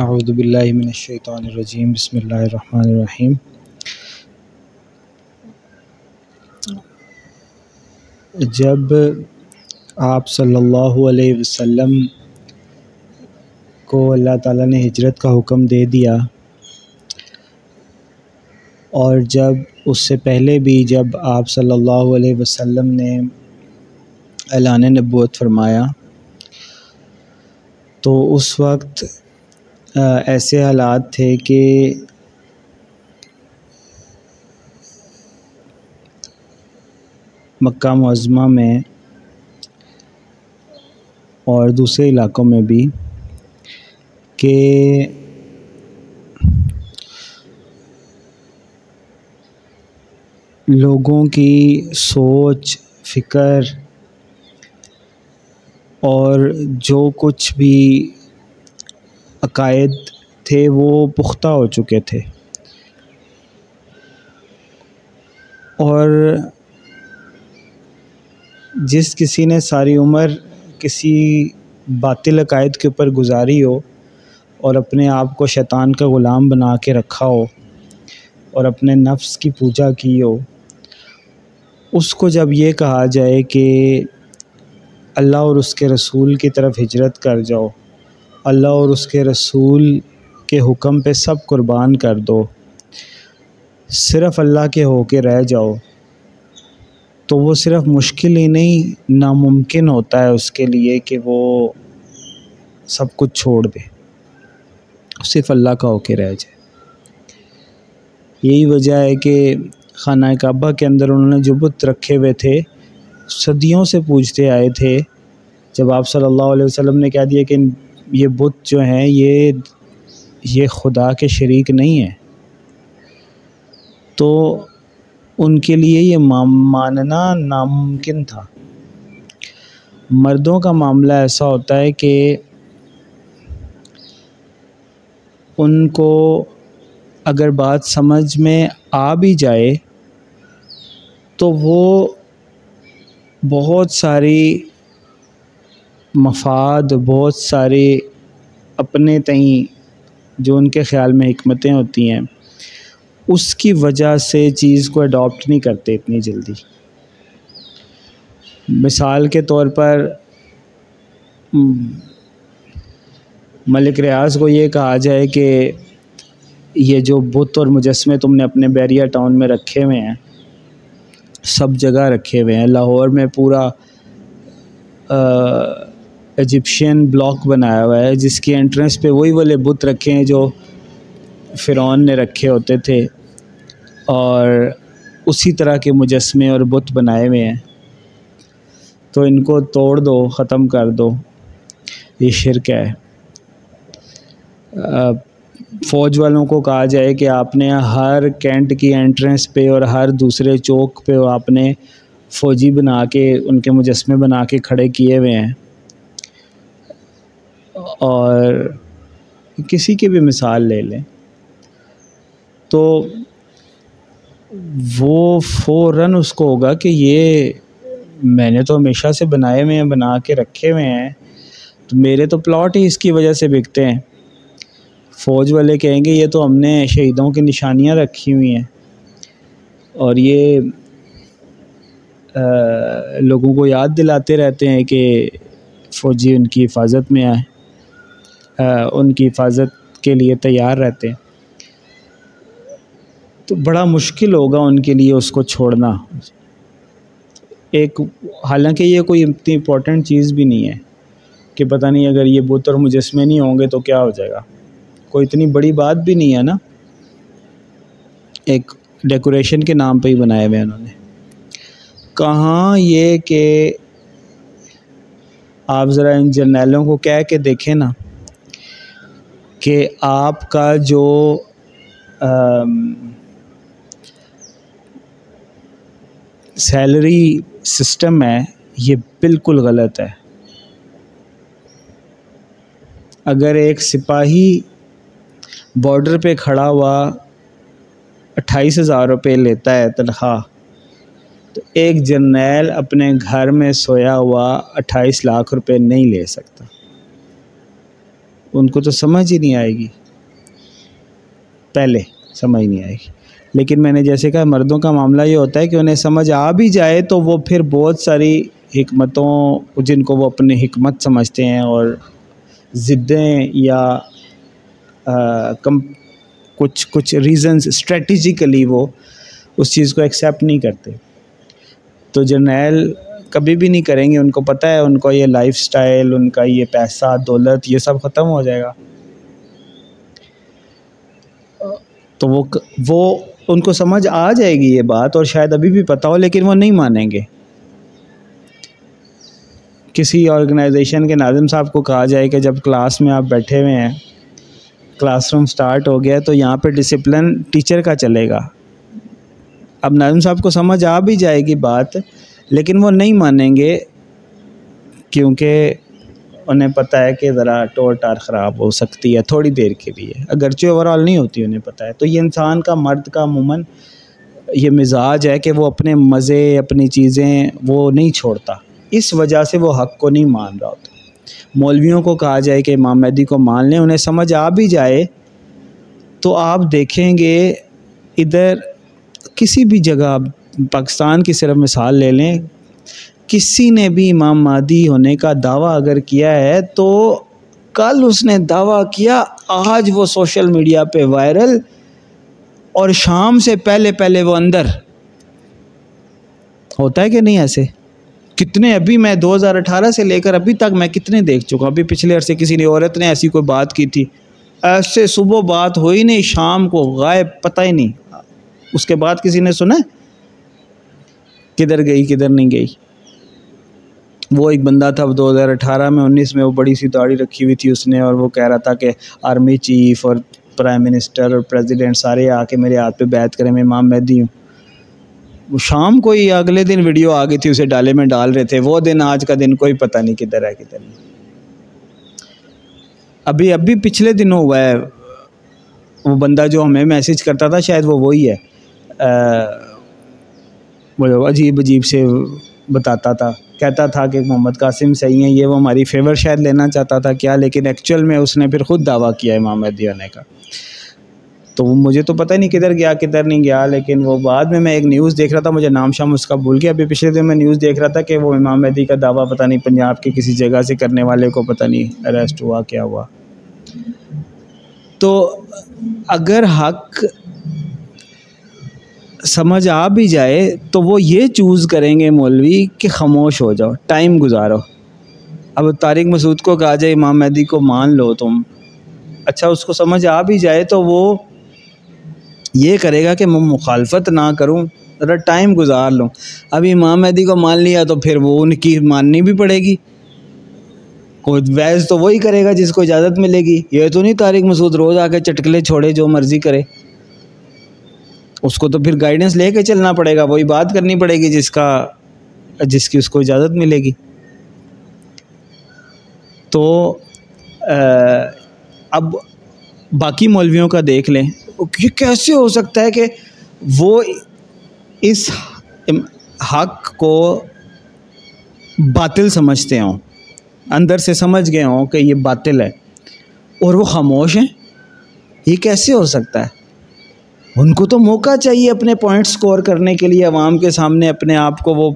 اعوذ باللہ من الشیطان الرجیم، بسم اللہ الرحمن الرحیم۔ جب آپ صلی اللہ علیہ وسلم کو اللہ تعالیٰ نے ہجرت کا حکم دے دیا، اور جب اس سے پہلے بھی جب آپ صلی اللہ علیہ وسلم نے اعلان نبوت فرمایا، تو اس وقت ایسے حالات تھے کہ مکہ معظمہ میں اور دوسرے علاقوں میں بھی کہ لوگوں کی سوچ، فکر اور جو کچھ بھی عقائد تھے، وہ پختہ ہو چکے تھے۔ اور جس کسی نے ساری عمر کسی باطل عقائد کے اوپر گزاری ہو اور اپنے آپ کو شیطان کا غلام بنا کے رکھا ہو اور اپنے نفس کی پوجا کی ہو، اس کو جب یہ کہا جائے کہ اللہ اور اس کے رسول کی طرف ہجرت کر جاؤ اللہ اور اس کے رسول کے حکم پہ سب قربان کر دو۔ صرف اللہ کے ہو کے رہ جاؤ۔ تو وہ صرف مشکل ہی نہیں، ناممکن ہوتا ہے اس کے لیے کہ وہ سب کچھ چھوڑ دے۔ صرف اللہ کا ہو کے رہ جائے۔ یہی وجہ ہے کہ خانہ کعبہ کے اندر انہوں نے جو بت رکھے ہوئے تھے، صدیوں سے پوچھتے آئے تھے۔ جب آپ صلی اللہ علیہ وسلم نے کہہ دیا کہ یہ بت جو ہیں، یہ یہ خدا کے شریک نہیں ہیں۔ تو ان کے لیے یہ ماننا ناممکن تھا۔ مردوں کا معاملہ ایسا ہوتا ہے کہ ان کو اگر بات سمجھ میں آ بھی جائے تو وہ بہت ساری مفاد، بہت ساری اپنے تئیں جو ان کے خیال میں حکمتیں ہوتی ہیں، اس کی وجہ سے چیز کو اڈاپٹ نہیں کرتے اتنی جلدی۔ مثال کے طور پر، ملک ریاض کو یہ کہا جائے کہ یہ جو بت اور مجسمے تم نے اپنے بیریا ٹاؤن میں رکھے ہوئے ہیں، سب جگہ رکھے ہوئے ہیں۔ لاہور میں پورا ایجپشین بلاک بنایا ہوا ہے، جس کی انٹرنس پہ وہی والے بت رکھے ہیں جو فرعون نے رکھے ہوتے تھے۔ اور اسی طرح کے مجسمے اور بت بنائے ہوئے ہیں۔ تو ان کو توڑ دو، ختم کر دو۔ یہ شرک ہے۔ فوج والوں کو کہا جائے کہ آپ نے ہر کینٹ کی انٹرنس پہ اور ہر دوسرے چوک پہ آپ نے فوجی بنا کے، ان کے مجسمے بنا کے کھڑے کیے ہوئے ہیں۔ اور کسی کی بھی مثال لے لیں تو وہ فوراً اس کو ہوگا کہ یہ میں نے تو ہمیشہ سے بنائے ہوئے ہیں، بنا کے رکھے ہوئے ہیں، تو میرے تو پلاٹ ہی اس کی وجہ سے بکتے ہیں۔ فوج والے کہیں گے، یہ تو ہم نے شہیدوں کی نشانیاں رکھی ہوئی ہیں۔ اور یہ لوگوں کو یاد دلاتے رہتے ہیں کہ فوجی ان کی حفاظت میں آئیں ان کی حفاظت کے لیے تیار رہتے۔ ہیں تو بڑا مشکل ہوگا ان کے لیے اس کو چھوڑنا۔ ایک، حالانکہ یہ کوئی اتنی امپورٹنٹ چیز بھی نہیں ہے کہ پتہ نہیں اگر یہ بت اور مجسمے نہیں ہوں گے تو کیا ہو جائے گا۔ کوئی اتنی بڑی بات بھی نہیں ہے نا۔ ایک ڈیکوریشن کے نام پہ ہی بنائے ہوئے انہوں نے۔ کہاں یہ کہ آپ ذرا ان جرنیلوں کو کہہ کے دیکھیں نا۔ کہ آپ کا جو سیلری سسٹم ہے، یہ بالکل غلط ہے۔ اگر ایک سپاہی بارڈر پہ کھڑا ہوا اٹھائیس ہزار روپے لیتا ہے تنخواہ، تو ایک جرنیل اپنے گھر میں سویا ہوا اٹھائیس لاکھ روپے نہیں لے سکتا۔ ان کو تو سمجھ ہی نہیں آئے گی۔ پہلے سمجھ نہیں آئے گی۔ لیکن میں نے جیسے کہا، مردوں کا معاملہ یہ ہوتا ہے کہ انہیں سمجھ آ بھی جائے تو وہ پھر بہت ساری حکمتوں جن کو وہ اپنی حکمت سمجھتے ہیں اور ضدیں یا کم، کچھ کچھ ریزنز اسٹریٹجیکلی وہ اس چیز کو ایکسیپٹ نہیں کرتے۔ تو جرنیل کبھی بھی نہیں کریں گے۔ ان کو پتہ ہے، ان کو یہ لائف سٹائل ان کا یہ پیسہ، دولت، یہ سب ختم ہو جائے گا۔ تو وہ وہ ان کو سمجھ آ جائے گی یہ بات اور شاید ابھی بھی پتہ ہو، لیکن وہ نہیں مانیں گے۔ کسی آرگنائزیشن کے ناظم صاحب کو کہا جائے کہ جب کلاس میں آپ بیٹھے ہوئے ہیں کلاس روم سٹارٹ ہو گیا تو یہاں پہ ڈسپلن ٹیچر کا چلے گا۔ اب ناظم صاحب کو سمجھ آ بھی جائے گی بات لیکن وہ نہیں مانیں گے کیونکہ انہیں پتہ ہے کہ ذرا ٹور ٹار خراب ہو سکتی ہے تھوڑی دیر کے لیے۔ اگرچہ اوور آل نہیں ہوتی انہیں پتہ ہے۔ تو یہ انسان کا مرد کا عموماً یہ مزاج ہے کہ وہ اپنے مزے، اپنی چیزیں وہ نہیں چھوڑتا۔ اس وجہ سے وہ حق کو نہیں مان رہا ہوتا۔ مولویوں کو کہا جائے کہ امام مہدی کو مان لیں، انہیں سمجھ آ بھی جائے تو آپ دیکھیں گے ادھر کسی بھی جگہ پاکستان کی صرف مثال لے لیں، کسی نے بھی امام مہدی ہونے کا دعویٰ اگر کیا ہے تو کل اس نے دعویٰ کیا، آج وہ سوشل میڈیا پہ وائرل اور شام سے پہلے پہلے وہ اندر۔ ہوتا ہے کہ نہیں ایسے؟ کتنے ابھی میں دو ہزار اٹھارہ سے لے کر ابھی تک میں کتنے دیکھ چکا ابھی پچھلے عرصے کسی نے عورت نے ایسی کوئی بات کی تھی۔ ایسے صبح بات ہوئی نہیں، شام کو غائب، پتہ ہی نہیں۔ اس کے بعد کسی نے سنا کدھر گئی، کدھر نہیں گئی۔ وہ ایک بندہ تھا دو ہزار اٹھارہ میں، انیس میں وہ بڑی سی داڑھی رکھی ہوئی تھی اس نے اور وہ کہہ رہا تھا کہ آرمی چیف اور پرائم منسٹر اور پریزیڈنٹ سارے آ کے میرے ہاتھ پہ بیعت کریں، میں امام مہدی ہوں۔ شام کو ہی اگلے دن ویڈیو آ گئی تھی، اسے ڈالے میں ڈال رہے تھے۔ وہ دن، آج کا دن، کوئی پتہ نہیں کدھر ہے، کدھر نہیں۔ ابھی ابھی پچھلے دنوں ہوا ہے۔ وہ بندہ جو ہمیں میسیج کرتا تھا، شاید وہ وہی ہے۔ وہ عجیب عجیب سے بتاتا تھا۔ کہتا تھا کہ محمد قاسم صحیح ہیں، یہ وہ ہماری فیور شاید لینا چاہتا تھا کیا، لیکن ایکچوئل میں اس نے پھر خود دعویٰ کیا امام مہدی ہونے کا۔ تو مجھے تو پتہ نہیں کدھر گیا، کدھر نہیں گیا، لیکن وہ بعد میں میں ایک نیوز دیکھ رہا تھا، مجھے نام شام اس کا بھول گیا۔ ابھی پچھلے دن میں نیوز دیکھ رہا تھا کہ وہ امام مہدی کا دعویٰ پتہ نہیں پنجاب کے کسی جگہ سے کرنے والے کو پتہ نہیں اریسٹ ہوا، کیا ہوا۔ تو اگر حق سمجھ آ بھی جائے تو وہ یہ چوز کریں گے مولوی کہ خاموش ہو جاؤ، ٹائم گزارو۔ اب طارق مسعود کو کہا جائے، امام مہدی کو مان لو تم۔ اچھا اس کو سمجھ آ بھی جائے تو وہ یہ کرے گا کہ میں مخالفت نہ کروں، ذرا ٹائم گزار لوں۔ ابھی امام مہدی کو مان لیا تو پھر وہ ان کی ماننی بھی پڑے گی۔ کوئی ویز تو وہی کرے گا جس کو اجازت ملے گی۔ یہ تو نہیں طارق مسعود روز آ کے چٹکلے چھوڑے جو مرضی کرے۔ اس کو تو پھر گائیڈنس لے کے چلنا پڑے گا، وہی بات کرنی پڑے گی جس کا، جس کی اس کو اجازت ملے گی۔ تو اب باقی مولویوں کا دیکھ لیں۔ یہ کیسے ہو سکتا ہے کہ وہ اس حق کو باطل سمجھتے ہوں، اندر سے سمجھ گئے ہوں کہ یہ باطل ہے اور وہ خاموش ہیں؟ یہ کیسے ہو سکتا ہے؟ ان کو تو موقع چاہیے اپنے پوائنٹ سکور کرنے کے لیے، عوام کے سامنے اپنے آپ کو وہ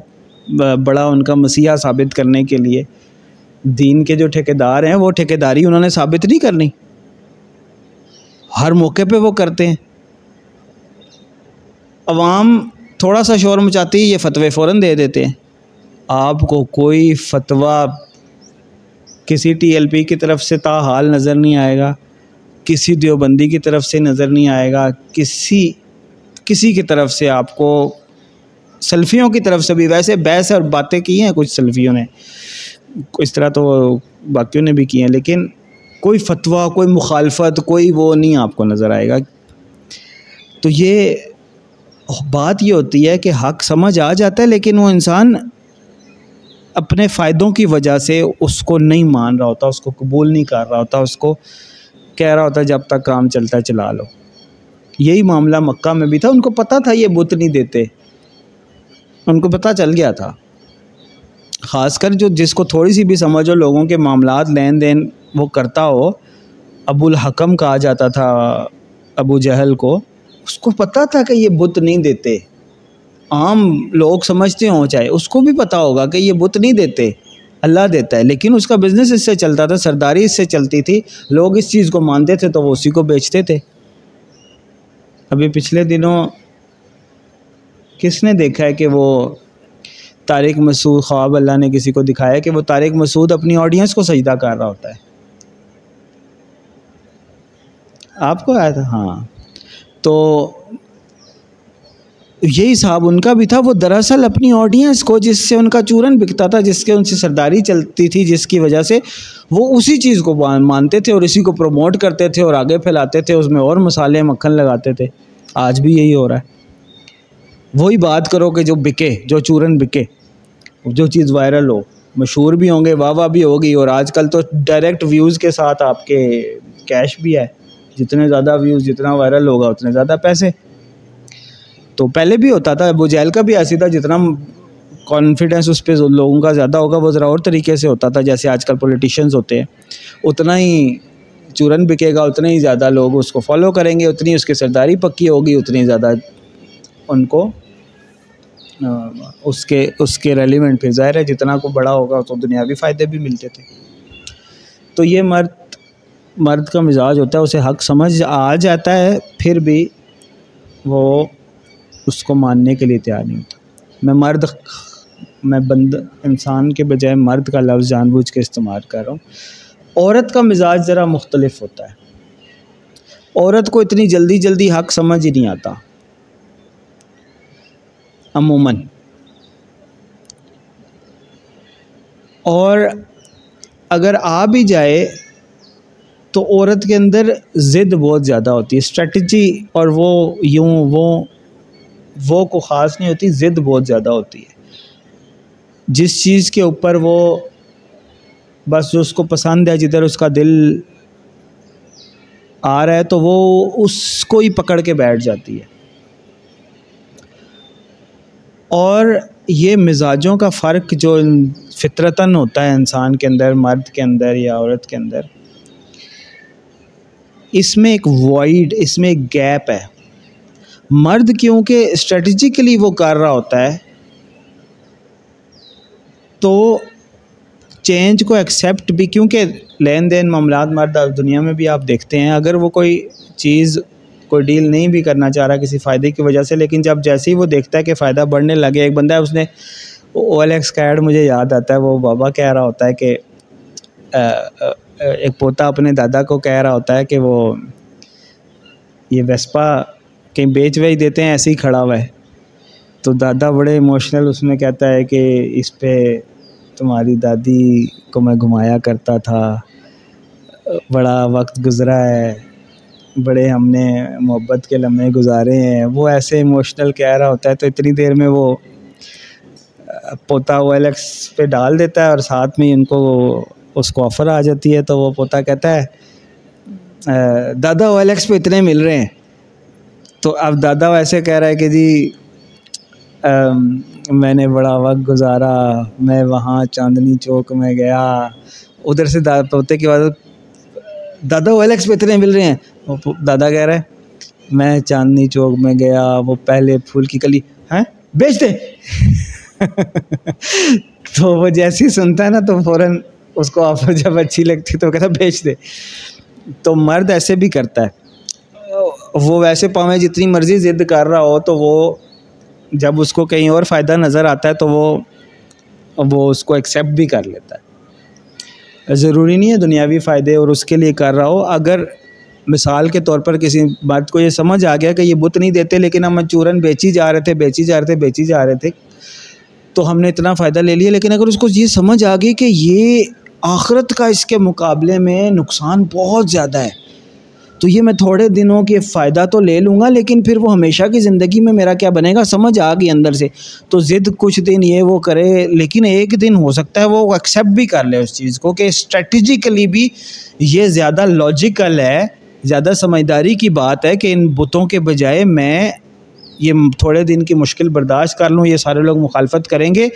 بڑا ان کا مسیحا ثابت کرنے کے لیے۔ دین کے جو ٹھیکیدار ہیں، وہ ٹھیکیداری انہوں نے ثابت نہیں کرنی۔ ہر موقع پہ وہ کرتے ہیں۔ عوام تھوڑا سا شور مچاتی ہے، یہ فتوے فوراً دے دیتے ہیں۔ آپ کو کوئی فتویٰ کسی ٹی ایل پی کی طرف سے تا حال نظر نہیں آئے گا۔ کسی دیوبندی کی طرف سے نظر نہیں آئے گا، کسی کسی کی طرف سے آپ کو سلفیوں کی طرف سے بھی۔ ویسے بحث اور باتیں کی ہیں کچھ سلفیوں نے۔ اس طرح تو باقیوں نے بھی کی ہیں، لیکن کوئی فتویٰ، کوئی مخالفت، کوئی وہ نہیں آپ کو نظر آئے گا۔ تو یہ بات یہ ہوتی ہے کہ حق سمجھ آ جاتا ہے، لیکن وہ انسان اپنے فائدوں کی وجہ سے اس کو نہیں مان رہا ہوتا، اس کو قبول نہیں کر رہا ہوتا، اس کو کہہ رہا ہوتا جب تک کام چلتا ہے چلا لو۔ یہی معاملہ مکہ میں بھی تھا۔ ان کو پتہ تھا یہ بت نہیں دیتے۔ ان کو پتہ چل گیا تھا۔ خاص کر جو جس کو تھوڑی سی بھی سمجھو لوگوں کے معاملات، لین دین وہ کرتا ہو، ابو الحکم کہا جاتا تھا، ابو جہل کو، اس کو پتہ تھا کہ یہ بت نہیں دیتے۔ عام لوگ سمجھتے ہوں چاہے، اس کو بھی پتہ ہوگا کہ یہ بت نہیں دیتے۔ اللہ دیتا ہے۔ لیکن اس کا بزنس اس سے چلتا تھا، سرداری اس سے چلتی تھی۔ لوگ اس چیز کو مانتے تھے تو وہ اسی کو بیچتے تھے۔ ابھی پچھلے دنوں کس نے دیکھا ہے کہ وہ طارق مسعود، خواب اللہ نے کسی کو دکھایا کہ وہ طارق مسعود اپنی آڈینس کو سجدہ کر رہا ہوتا ہے؟ آپ کو آیا تھا؟ ہاں۔ تو یہی صاحب ان کا بھی تھا، وہ دراصل اپنی آڈینس کو جس سے ان کا چورن بکتا تھا، جس کے ان سے سرداری چلتی تھی، جس کی وجہ سے وہ اسی چیز کو مانتے تھے اور اسی کو پروموٹ کرتے تھے اور آگے پھیلاتے تھے، اس میں اور مسالے مکھن لگاتے تھے۔ آج بھی یہی ہو رہا ہے۔ وہی بات کرو کہ جو بکے، جو چورن بکے، جو چیز وائرل ہو، مشہور بھی ہوں گے واہ واہ بھی ہوگی اور آج کل تو ڈائریکٹ ویوز کے ساتھ آپ کے کیش بھی ہے۔ جتنے زیادہ ویوز جتنا وائرل ہوگا، اتنے زیادہ پیسے۔ تو پہلے بھی ہوتا تھا، ابو جیل کا بھی ایسی تھا، جتنا کانفیڈنس اس پہ لوگوں کا زیادہ ہوگا، وہ ذرا اور طریقے سے ہوتا تھا، جیسے آج کل پولیٹیشینز ہوتے ہیں۔ اتنا ہی چورن بکے گا اتنے ہی زیادہ لوگ اس کو فالو کریں گے، اتنی اس کی سرداری پکی ہوگی، اتنی زیادہ ان کو اس کے اس کے ریلیونٹ پھر ظاہر ہے، جتنا کو بڑا ہوگا تو دنیاوی فائدے بھی ملتے تھے۔ تو یہ مرد مرد کا مزاج ہوتا ہے، اسے حق سمجھ آ جاتا ہے، پھر بھی وہ اس کو ماننے کے لیے تیار نہیں ہوتا۔ میں مرد میں بند، انسان کے بجائے مرد کا لفظ جان بوجھ کے استعمال کر رہا ہوں۔ عورت کا مزاج ذرا مختلف ہوتا ہے۔ عورت کو اتنی جلدی جلدی حق سمجھ ہی نہیں آتا۔ عموماً۔ اور اگر آ بھی جائے تو عورت کے اندر ضد بہت زیادہ ہوتی ہے۔ اسٹریٹجی اور وہ یوں، وہ وہ کو خاص نہیں ہوتی، ضد بہت زیادہ ہوتی ہے۔ جس چیز کے اوپر وہ بس جو اس کو پسند ہے، جدھر اس کا دل آ رہا ہے، تو وہ اس کو ہی پکڑ کے بیٹھ جاتی ہے۔ اور یہ مزاجوں کا فرق جو فطرتاً ہوتا ہے، انسان کے اندر، مرد کے اندر یا عورت کے اندر، اس میں ایک وائڈ اس میں ایک گیپ ہے۔ مرد کیونکہ اسٹریٹجیکلی وہ کر رہا ہوتا ہے، تو چینج کو ایکسیپٹ بھی، کیونکہ لین دین معاملات مرد دنیا میں بھی آپ دیکھتے ہیں، اگر وہ کوئی چیز، کوئی ڈیل نہیں بھی کرنا چاہ رہا کسی فائدے کی وجہ سے، لیکن جب جیسے ہی وہ دیکھتا ہے کہ فائدہ بڑھنے لگے، ایک بندہ ہے، اس نے او ایل ایکس کیڈ مجھے یاد آتا ہے، وہ بابا کہہ رہا ہوتا ہے کہ ایک پوتا اپنے دادا کو کہہ رہا ہوتا ہے کہ وہ یہ ویسپا کہیں بیچ ویچ دیتے ہیں، ایسے ہی کھڑا ہوا ہے۔ تو دادا بڑے ایموشنل اس میں کہتا ہے کہ اس پہ تمہاری دادی کو میں گھمایا کرتا تھا، بڑا وقت گزرا ہے، بڑے ہم نے محبت کے لمحے گزارے ہیں۔ وہ ایسے ایموشنل کہہ رہا ہوتا ہے تو اتنی دیر میں وہ پوتا او ایل ایکس پہ ڈال دیتا ہے اور ساتھ میں ان کو اس کو آفر آ جاتی ہے تو وہ پوتا کہتا ہے دادا او ایل ایکس پہ اتنے مل رہے ہیں۔ تو اب دادا ایسے کہہ رہا ہے کہ جی میں نے بڑا وقت گزارا، میں وہاں چاندنی چوک میں گیا۔ ادھر سے پوتے کے بعد دادا وہ ایلیکس پہ اتنے مل رہے ہیں۔ دادا کہہ رہا ہے، میں چاندنی چوک میں گیا، وہ پہلے پھول کی کلی ہیں بیچ دے۔ تو وہ جیسے ہی سنتا ہے نا، تو فوراً اس کو آفر جب اچھی لگتی تو کہتا بیچ دے۔ تو مرد ایسے بھی کرتا ہے۔ وہ ویسے پاؤں جتنی مرضی ضد کر رہا ہو تو وہ جب اس کو کہیں اور فائدہ نظر آتا ہے تو وہ وہ اس کو ایکسیپٹ بھی کر لیتا ہے۔ ضروری نہیں ہے دنیاوی فائدے اور اس کے لیے کر رہا ہو۔ اگر مثال کے طور پر کسی بات کو یہ سمجھ آ گیا کہ یہ بت نہیں دیتے لیکن ہم چورن بیچی جا رہے تھے، بیچی جا رہے تھے، بیچی جا رہے تھے، تو ہم نے اتنا فائدہ لے لیا۔ لیکن اگر اس کو یہ سمجھ آ گئی کہ یہ آخرت کا اس کے مقابلے میں نقصان بہت زیادہ ہے تو یہ میں تھوڑے دنوں کے فائدہ تو لے لوں گا، لیکن پھر وہ ہمیشہ کی زندگی میں میرا کیا بنے گا؟ سمجھ آ گئی اندر سے۔ تو ضد کچھ دن یہ وہ کرے، لیکن ایک دن ہو سکتا ہے وہ ایکسیپٹ بھی کر لے اس چیز کو کہ اسٹریٹجیکلی بھی یہ زیادہ لاجیکل ہے، زیادہ سمجھداری کی بات ہے کہ ان بتوں کے بجائے میں یہ تھوڑے دن کی مشکل برداشت کر لوں، یہ سارے لوگ مخالفت کریں گے۔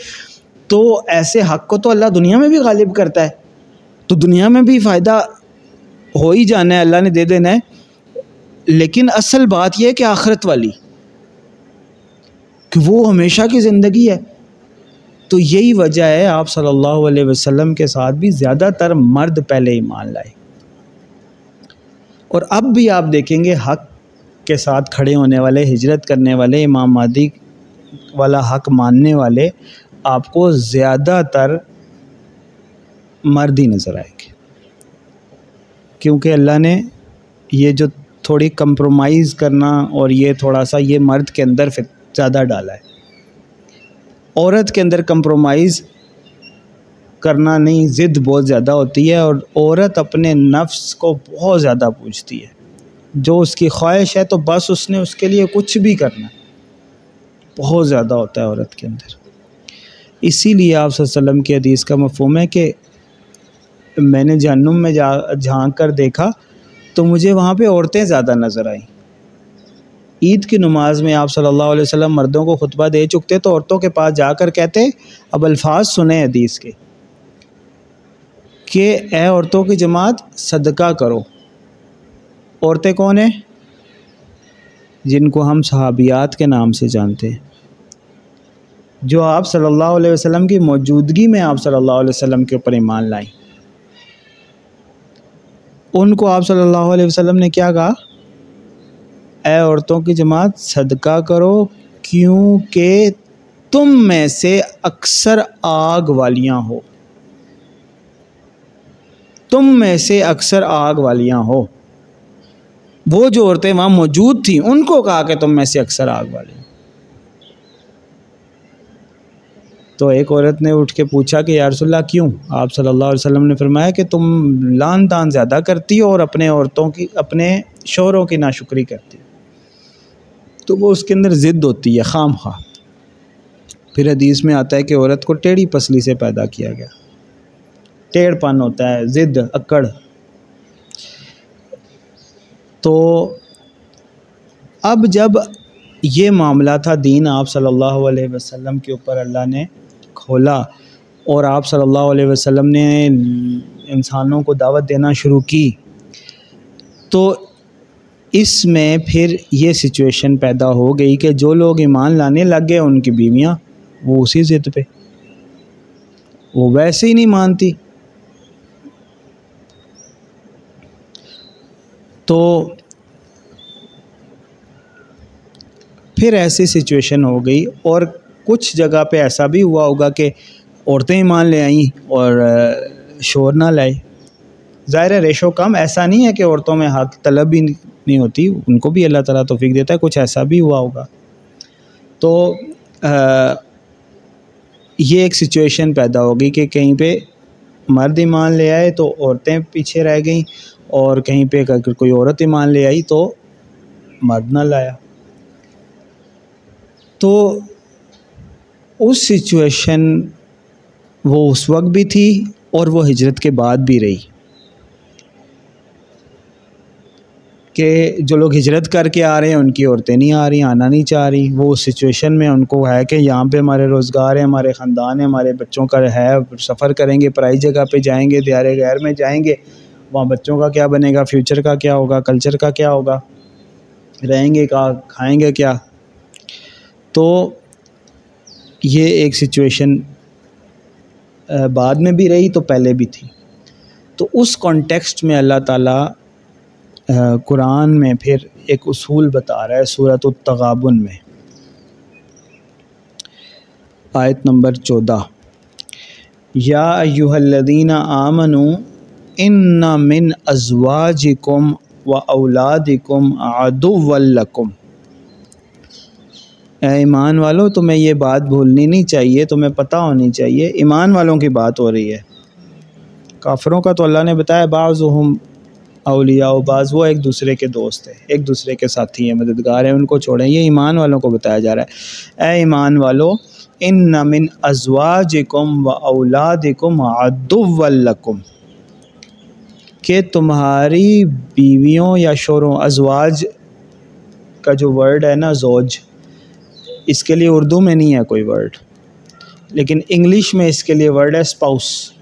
تو ایسے حق کو تو اللہ دنیا میں بھی غالب کرتا ہے۔ تو دنیا میں بھی فائدہ ہو ہی جانا ہے، اللہ نے دے دینا ہے۔ لیکن اصل بات یہ ہے کہ آخرت والی، کہ وہ ہمیشہ کی زندگی ہے۔ تو یہی وجہ ہے، آپ صلی اللہ علیہ وسلم کے ساتھ بھی زیادہ تر مرد پہلے ایمان لائے۔ اور اب بھی آپ دیکھیں گے، حق کے ساتھ کھڑے ہونے والے، ہجرت کرنے والے، امام مادی والا حق ماننے والے، آپ کو زیادہ تر مرد ہی نظر آئے کیونکہ اللہ نے یہ جو تھوڑی کمپرومائز کرنا اور یہ تھوڑا سا یہ مرد کے اندر زیادہ ڈالا ہے۔ عورت کے اندر کمپرومائز کرنا نہیں، ضد بہت زیادہ ہوتی ہے اور عورت اپنے نفس کو بہت زیادہ پوچھتی ہے۔ جو اس کی خواہش ہے تو بس اس نے اس کے لیے کچھ بھی کرنا بہت زیادہ ہوتا ہے عورت کے اندر۔ اسی لیے آپ صلی اللہ علیہ وسلم کی حدیث کا مفہوم ہے کہ میں نے جہنم میں جا جھانک کر دیکھا تو مجھے وہاں پہ عورتیں زیادہ نظر آئیں۔ عید کی نماز میں آپ صلی اللہ علیہ وسلم مردوں کو خطبہ دے چکتے تو عورتوں کے پاس جا کر کہتے، اب الفاظ سنیں حدیث کے۔ کہ اے عورتوں کی جماعت، صدقہ کرو۔ عورتیں کون ہیں؟ جن کو ہم صحابیات کے نام سے جانتے ہیں۔ جو آپ صلی اللہ علیہ وسلم کی موجودگی میں آپ صلی اللہ علیہ وسلم کے اوپر ایمان لائیں۔ ان کو آپ صلی اللہ علیہ وسلم نے کیا کہا؟ اے عورتوں کی جماعت، صدقہ کرو، کیونکہ تم میں سے اکثر آگ والیاں ہو۔ تم میں سے اکثر آگ والیاں ہو۔ وہ جو عورتیں وہاں موجود تھیں، ان کو کہا کہ تم میں سے اکثر آگ والی۔ تو ایک عورت نے اٹھ کے پوچھا کہ رسول اللہ کیوں؟ آپ صلی اللہ علیہ وسلم نے فرمایا کہ تم لان تان زیادہ کرتی ہو اور اپنے عورتوں کی، اپنے شوہروں کی ناشکری کرتی تو وہ اس کے اندر ضد ہوتی ہے، خام خواہ۔ پھر حدیث میں آتا ہے کہ عورت کو ٹیڑھی پسلی سے پیدا کیا گیا۔ ٹیڑھ پن ہوتا ہے، ضد، اکڑ۔ تو اب جب یہ معاملہ تھا دین آپ صلی اللہ علیہ وسلم کے اوپر اللہ نے کھولا اور آپ صلی اللہ علیہ وسلم نے انسانوں کو دعوت دینا شروع کی۔ تو اس میں پھر یہ سچویشن پیدا ہو گئی کہ جو لوگ ایمان لانے لگ گئے، ان کی بیویاں وہ اسی ضد پہ۔ وہ ویسے ہی نہیں مانتی۔ تو پھر ایسی سچویشن ہو گئی اور کچھ جگہ پہ ایسا بھی ہوا ہوگا کہ عورتیں ہی مان لے آئیں اور شور نہ لائے۔ ظاہر ریشو کم، ایسا نہیں ہے کہ عورتوں میں حق طلب بھی نہیں ہوتی۔ ان کو بھی اللہ تعالیٰ توفیق دیتا ہے، کچھ ایسا بھی ہوا ہوگا۔ تو یہ ایک سچویشن پیدا ہوگی کہ کہیں پہ مرد ایمان لے آئے تو عورتیں پیچھے رہ گئیں اور کہیں پہ اگر کوئی عورت ایمان لے آئی تو مرد نہ لایا۔ تو اس سچویشن وہ اس وقت بھی تھی اور وہ ہجرت کے بعد بھی رہی۔ کہ جو لوگ ہجرت کر کے آ رہے ہیں، ان کی عورتیں نہیں آ رہی، آنا نہیں چاہ رہی۔ وہ اس سچویشن میں ان کو ہے کہ یہاں پہ ہمارے روزگار ہیں، ہمارے خاندان ہیں، ہمارے بچوں کا ہے، سفر کریں گے پرائی جگہ پہ جائیں گے، دیارے غیر میں جائیں گے۔ وہاں بچوں کا کیا بنے گا؟ فیوچر کا کیا ہوگا؟ کلچر کا کیا ہوگا؟ رہیں گے کہاں؟ کھائیں گے کیا؟ تو یہ ایک سچویشن بعد میں بھی رہی تو پہلے بھی تھی۔ تو اس کانٹیکسٹ میں اللہ تعالیٰ قرآن میں پھر ایک اصول بتا رہا ہے صورت التغابن میں۔ آیت نمبر چودہ۔ یا ایوہ الذین آمنوا، ان من ازواجکم و اولادکم عدو لکم۔ ایمان والو، تمہیں یہ بات بھولنی نہیں چاہیے، تمہیں پتہ ہونی چاہیے، ایمان والوں کی بات ہو رہی ہے۔ کافروں کا تو اللہ نے بتایا بعض ہم اولیاء و بعض وہ ایک دوسرے کے دوست ہیں، ایک دوسرے کے ساتھی ہیں، مددگار ہیں، ان کو چھوڑیں۔ یہ ایمان والوں کو بتایا جا رہا ہے۔ اے ایمان والو، ان من ازواجکم و اولادکم عدو لکم، کہ تمہاری بیویوں یا شوروں، ازواج کا جو ورڈ ہے نا، زوج اس کے لیے اردو میں نہیں ہے کوئی ورڈ، لیکن انگلش میں اس کے لیے ورڈ ہے اسپاؤس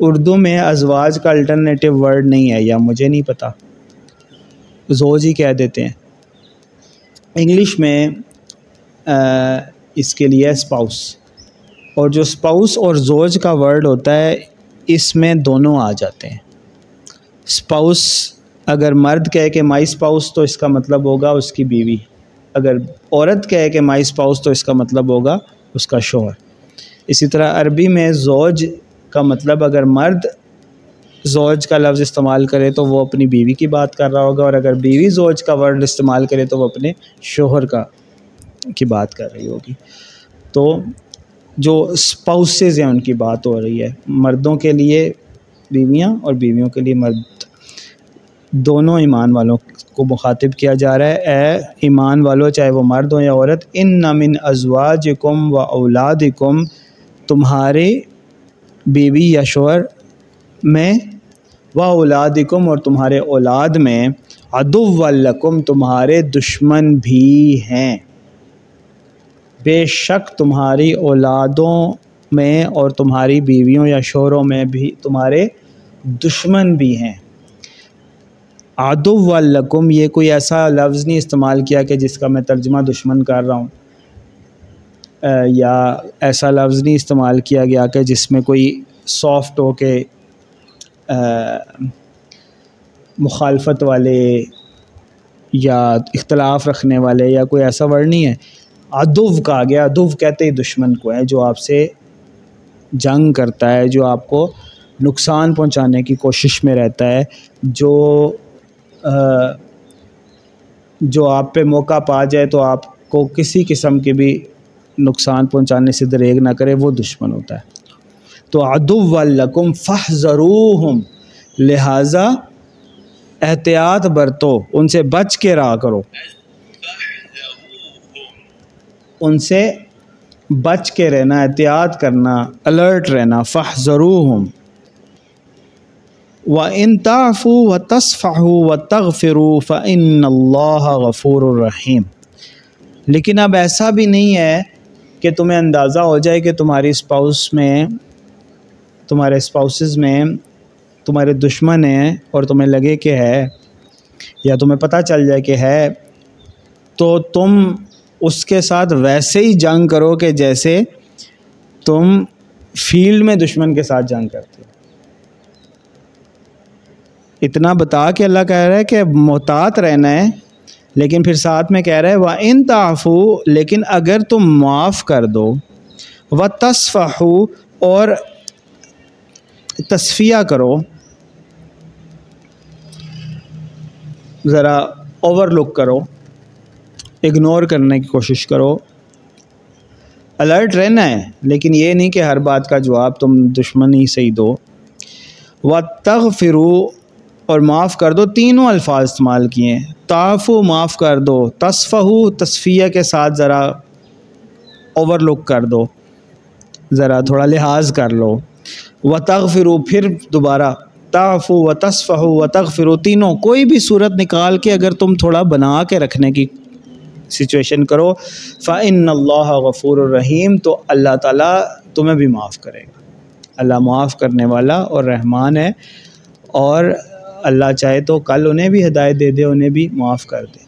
اردو میں ازواج کا الٹرنیٹیو ورڈ نہیں ہے، یا مجھے نہیں پتہ زوج ہی کہہ دیتے ہیں۔ انگلش میں اس کے لیے اسپاؤس اور جو اسپاؤس اور زوج کا ورڈ ہوتا ہے، اس میں دونوں آ جاتے ہیں۔ اسپاؤس اگر مرد کہے کہ مائی اسپاؤس تو اس کا مطلب ہوگا اس کی بیوی، اگر عورت کہے کہ مائی اسپاؤس تو اس کا مطلب ہوگا اس کا شوہر۔ اسی طرح عربی میں زوج کا مطلب اگر مرد زوج کا لفظ استعمال کرے تو وہ اپنی بیوی کی بات کر رہا ہوگا، اور اگر بیوی زوج کا ورڈ استعمال کرے تو وہ اپنے شوہر کا کی بات کر رہی ہوگی۔ تو جو اسپاؤسز ہیں ان کی بات ہو رہی ہے، مردوں کے لیے بیویاں اور بیویوں کے لیے مرد۔ دونوں ایمان والوں کو مخاطب کیا جا رہا ہے۔ اے ایمان والوں چاہے وہ مرد ہوں یا عورت، ان نمن ازواج کم و اولاد کم تمہارے بیوی یا شوہر میں، و اولادکم اور تمہارے اولاد میں ادو ولکم تمہارے دشمن بھی ہیں۔ بے شک تمہاری اولادوں میں اور تمہاری بیویوں یا شوہروں میں بھی تمہارے دشمن بھی ہیں۔ ادو ولکم یہ کوئی ایسا لفظ نہیں استعمال کیا کہ جس کا میں ترجمہ دشمن کر رہا ہوں یا ایسا لفظ نہیں استعمال کیا گیا کہ جس میں کوئی سافٹ ہو کے مخالفت والے یا اختلاف رکھنے والے یا کوئی ایسا ورڈ نہیں ہے۔ ادو کہا گیا ادو کہتے ہی دشمن کو ہے جو آپ سے جنگ کرتا ہے، جو آپ کو نقصان پہنچانے کی کوشش میں رہتا ہے، جو جو آپ پہ موقع پا جائے تو آپ کو کسی قسم کے بھی نقصان پہنچانے سے دریغ نہ کرے، وہ دشمن ہوتا ہے۔ تو ادو ولکم فہ ضرور لہٰذا احتیاط برتو، ان سے بچ کے رہا کرو۔ ان سے بچ کے رہنا، احتیاط کرنا الرٹ رہنا فہ ضرور ہوں و انطاف و تصفہ و تغفرو فن اللہ غفور الرحیم لیکن اب ایسا بھی نہیں ہے کہ تمہیں اندازہ ہو جائے کہ تمہاری اسپاؤس میں، تمہارے اسپاؤسز میں تمہارے دشمن ہیں اور تمہیں لگے کہ ہے، یا تمہیں پتہ چل جائے کہ ہے، تو تم اس کے ساتھ ویسے ہی جنگ کرو کہ جیسے تم فیلڈ میں دشمن کے ساتھ جنگ کرتے ہو۔ اتنا بتا کہ اللہ کہہ رہا ہے کہ محتاط رہنا ہے، لیکن پھر ساتھ میں کہہ رہا ہے وہ ان تعفو لیکن اگر تم معاف کر دو و تصفح اور تصفیہ کرو، ذرا اوور لک کرو اگنور کرنے کی کوشش کرو الرٹ رہنا ہے، لیکن یہ نہیں کہ ہر بات کا جواب تم دشمن ہی صحیح دو۔ و تغفرو اور معاف کر دو، تینوں الفاظ استعمال کیے تعف و معاف کر دو تصفہ تصفیہ کے ساتھ ذرا اوور لک کر دو، ذرا تھوڑا لحاظ کر لو۔ و تغفرو پھر دوبارہ۔ تعف و تصفہ و تغفرو تینوں۔ کوئی بھی صورت نکال کے اگر تم تھوڑا بنا کے رکھنے کی سچویشن کرو فعن اللہ غفور الرحیم تو اللہ تعالیٰ تمہیں بھی معاف کرے گا۔ اللہ معاف کرنے والا اور رحمان ہے۔ اور اللہ چاہے تو کل انہیں بھی ہدایت دے دے، انہیں بھی معاف کر دے۔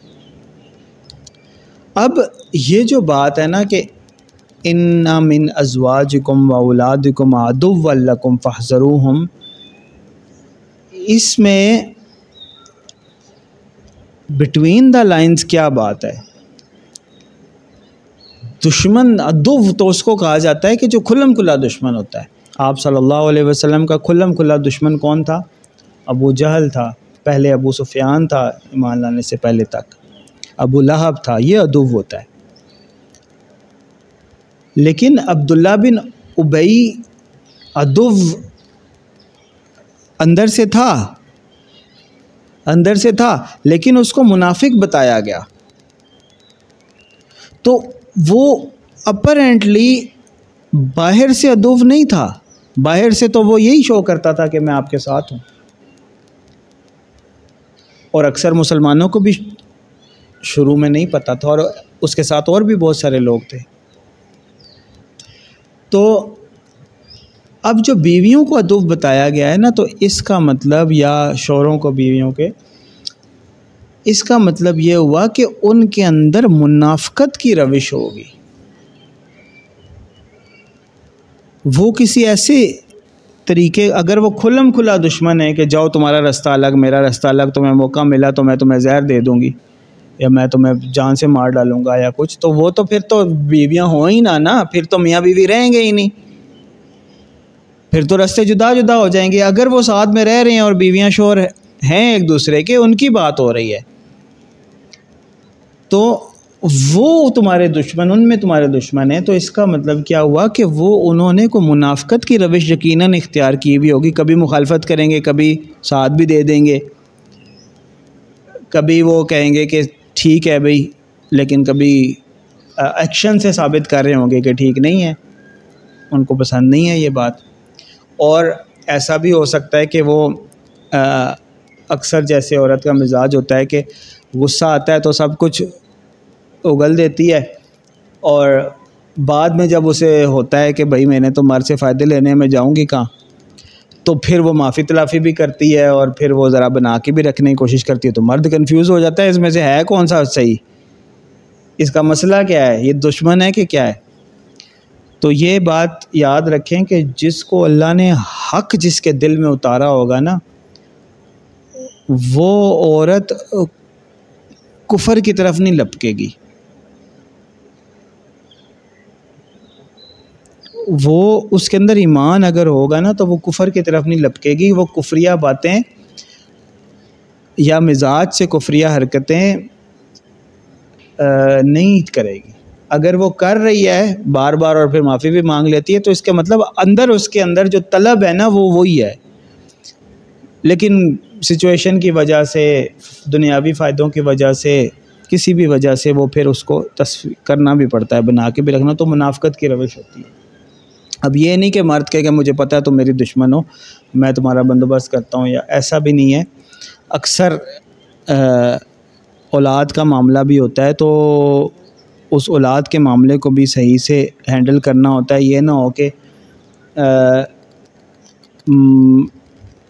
اب یہ جو بات ہے نا کہ ان من ازواج کم و اولاد کم ادب الکم اس میں بٹوین دا لائنز کیا بات ہے؟ دشمن ادب تو اس کو کہا جاتا ہے کہ جو کھلم کھلا دشمن ہوتا ہے۔ آپ صلی اللہ علیہ وسلم کا کھلم کھلا دشمن کون تھا؟ ابو جہل تھا، پہلے ابو سفیان تھا ایمان لانے سے پہلے تک۔ ابو لہب تھا، یہ ادب ہوتا ہے۔ لیکن عبداللہ بن ابئی ادب اندر سے تھا، اندر سے تھا، لیکن اس کو منافق بتایا گیا۔ تو وہ اپرینٹلی باہر سے ادوف نہیں تھا۔ باہر سے تو وہ یہی شو کرتا تھا کہ میں آپ کے ساتھ ہوں۔ اور اکثر مسلمانوں کو بھی شروع میں نہیں پتہ تھا اور اس کے ساتھ اور بھی بہت سارے لوگ تھے۔ تو اب جو بیویوں کو ادب بتایا گیا ہے نا، تو اس کا مطلب یا شوروں کو بیویوں کے، اس کا مطلب یہ ہوا کہ ان کے اندر منافقت کی روش ہوگی۔ وہ کسی ایسے طریقے، اگر وہ کھلم کھلا دشمن ہے کہ جاؤ تمہارا رستہ الگ، میرا رستہ الگ، تمہیں موقع ملا تو میں تمہیں زہر دے دوں گی، یا میں تمہیں جان سے مار ڈالوں گا یا کچھ، تو وہ تو پھر تو بیویاں ہوں ہی نہ نا، پھر تو میاں بیوی رہیں گے ہی نہیں۔ پھر تو رستے جدا جدا ہو جائیں گے۔ اگر وہ ساتھ میں رہ رہے ہیں اور بیویاں شور ہیں ایک دوسرے کے، ان کی بات ہو رہی ہے۔ تو وہ تمہارے دشمن، ان میں تمہارے دشمن ہیں، تو اس کا مطلب کیا ہوا کہ وہ انہوں نے کو منافقت کی روش یقیناً اختیار کی ہوئی ہوگی۔ کبھی مخالفت کریں گے، کبھی ساتھ بھی دے دیں گے۔ کبھی وہ کہیں گے کہ ٹھیک ہے بھائی، لیکن کبھی ایکشن سے ثابت کر رہے ہوں گے کہ ٹھیک نہیں ہے۔ ان کو پسند نہیں ہے یہ بات۔ اور ایسا بھی ہو سکتا ہے کہ وہ اکثر جیسے عورت کا مزاج ہوتا ہے کہ غصہ آتا ہے تو سب کچھ اگل دیتی ہے۔ اور بعد میں جب اسے ہوتا ہے کہ بھائی میں نے تو مر سے فائدے لینے میں جاؤں گی کہاں؟ تو پھر وہ معافی تلافی بھی کرتی ہے اور پھر وہ ذرا بنا کے بھی رکھنے کی کوشش کرتی ہے۔ تو مرد کنفیوز ہو جاتا ہے، اس میں سے ہے کون سا صحیح؟ اس کا مسئلہ کیا ہے؟ یہ دشمن ہے کہ کیا ہے؟ تو یہ بات یاد رکھیں کہ جس کو اللہ نے حق جس کے دل میں اتارا ہوگا نا، وہ عورت کفر کی طرف نہیں لپکے گی۔ وہ اس کے اندر ایمان اگر ہوگا نا تو وہ کفر کی طرف نہیں لپکے گی، وہ کفریہ باتیں یا مزاج سے کفریہ حرکتیں نہیں کرے گی۔ اگر وہ کر رہی ہے، بار بار اور پھر معافی بھی مانگ لیتی ہے، تو اس کے مطلب اندر اس کے اندر جو طلب ہے نا، وہ وہی ہے۔ لیکن سچویشن کی وجہ سے، دنیاوی فائدوں کی وجہ سے، کسی بھی وجہ سے وہ پھر اس کو تصویر کرنا بھی پڑتا ہے، بنا کے بھی رکھنا، تو منافقت کی روش ہوتی ہے۔ اب یہ نہیں کہ مرد کہ مجھے پتہ ہے تو میری دشمن ہو، میں تمہارا بندوبست کرتا ہوں، یا ایسا بھی نہیں ہے۔ اکثر اولاد کا معاملہ بھی ہوتا ہے، تو اس اولاد کے معاملے کو بھی صحیح سے ہینڈل کرنا ہوتا ہے۔ یہ نہ ہو کہ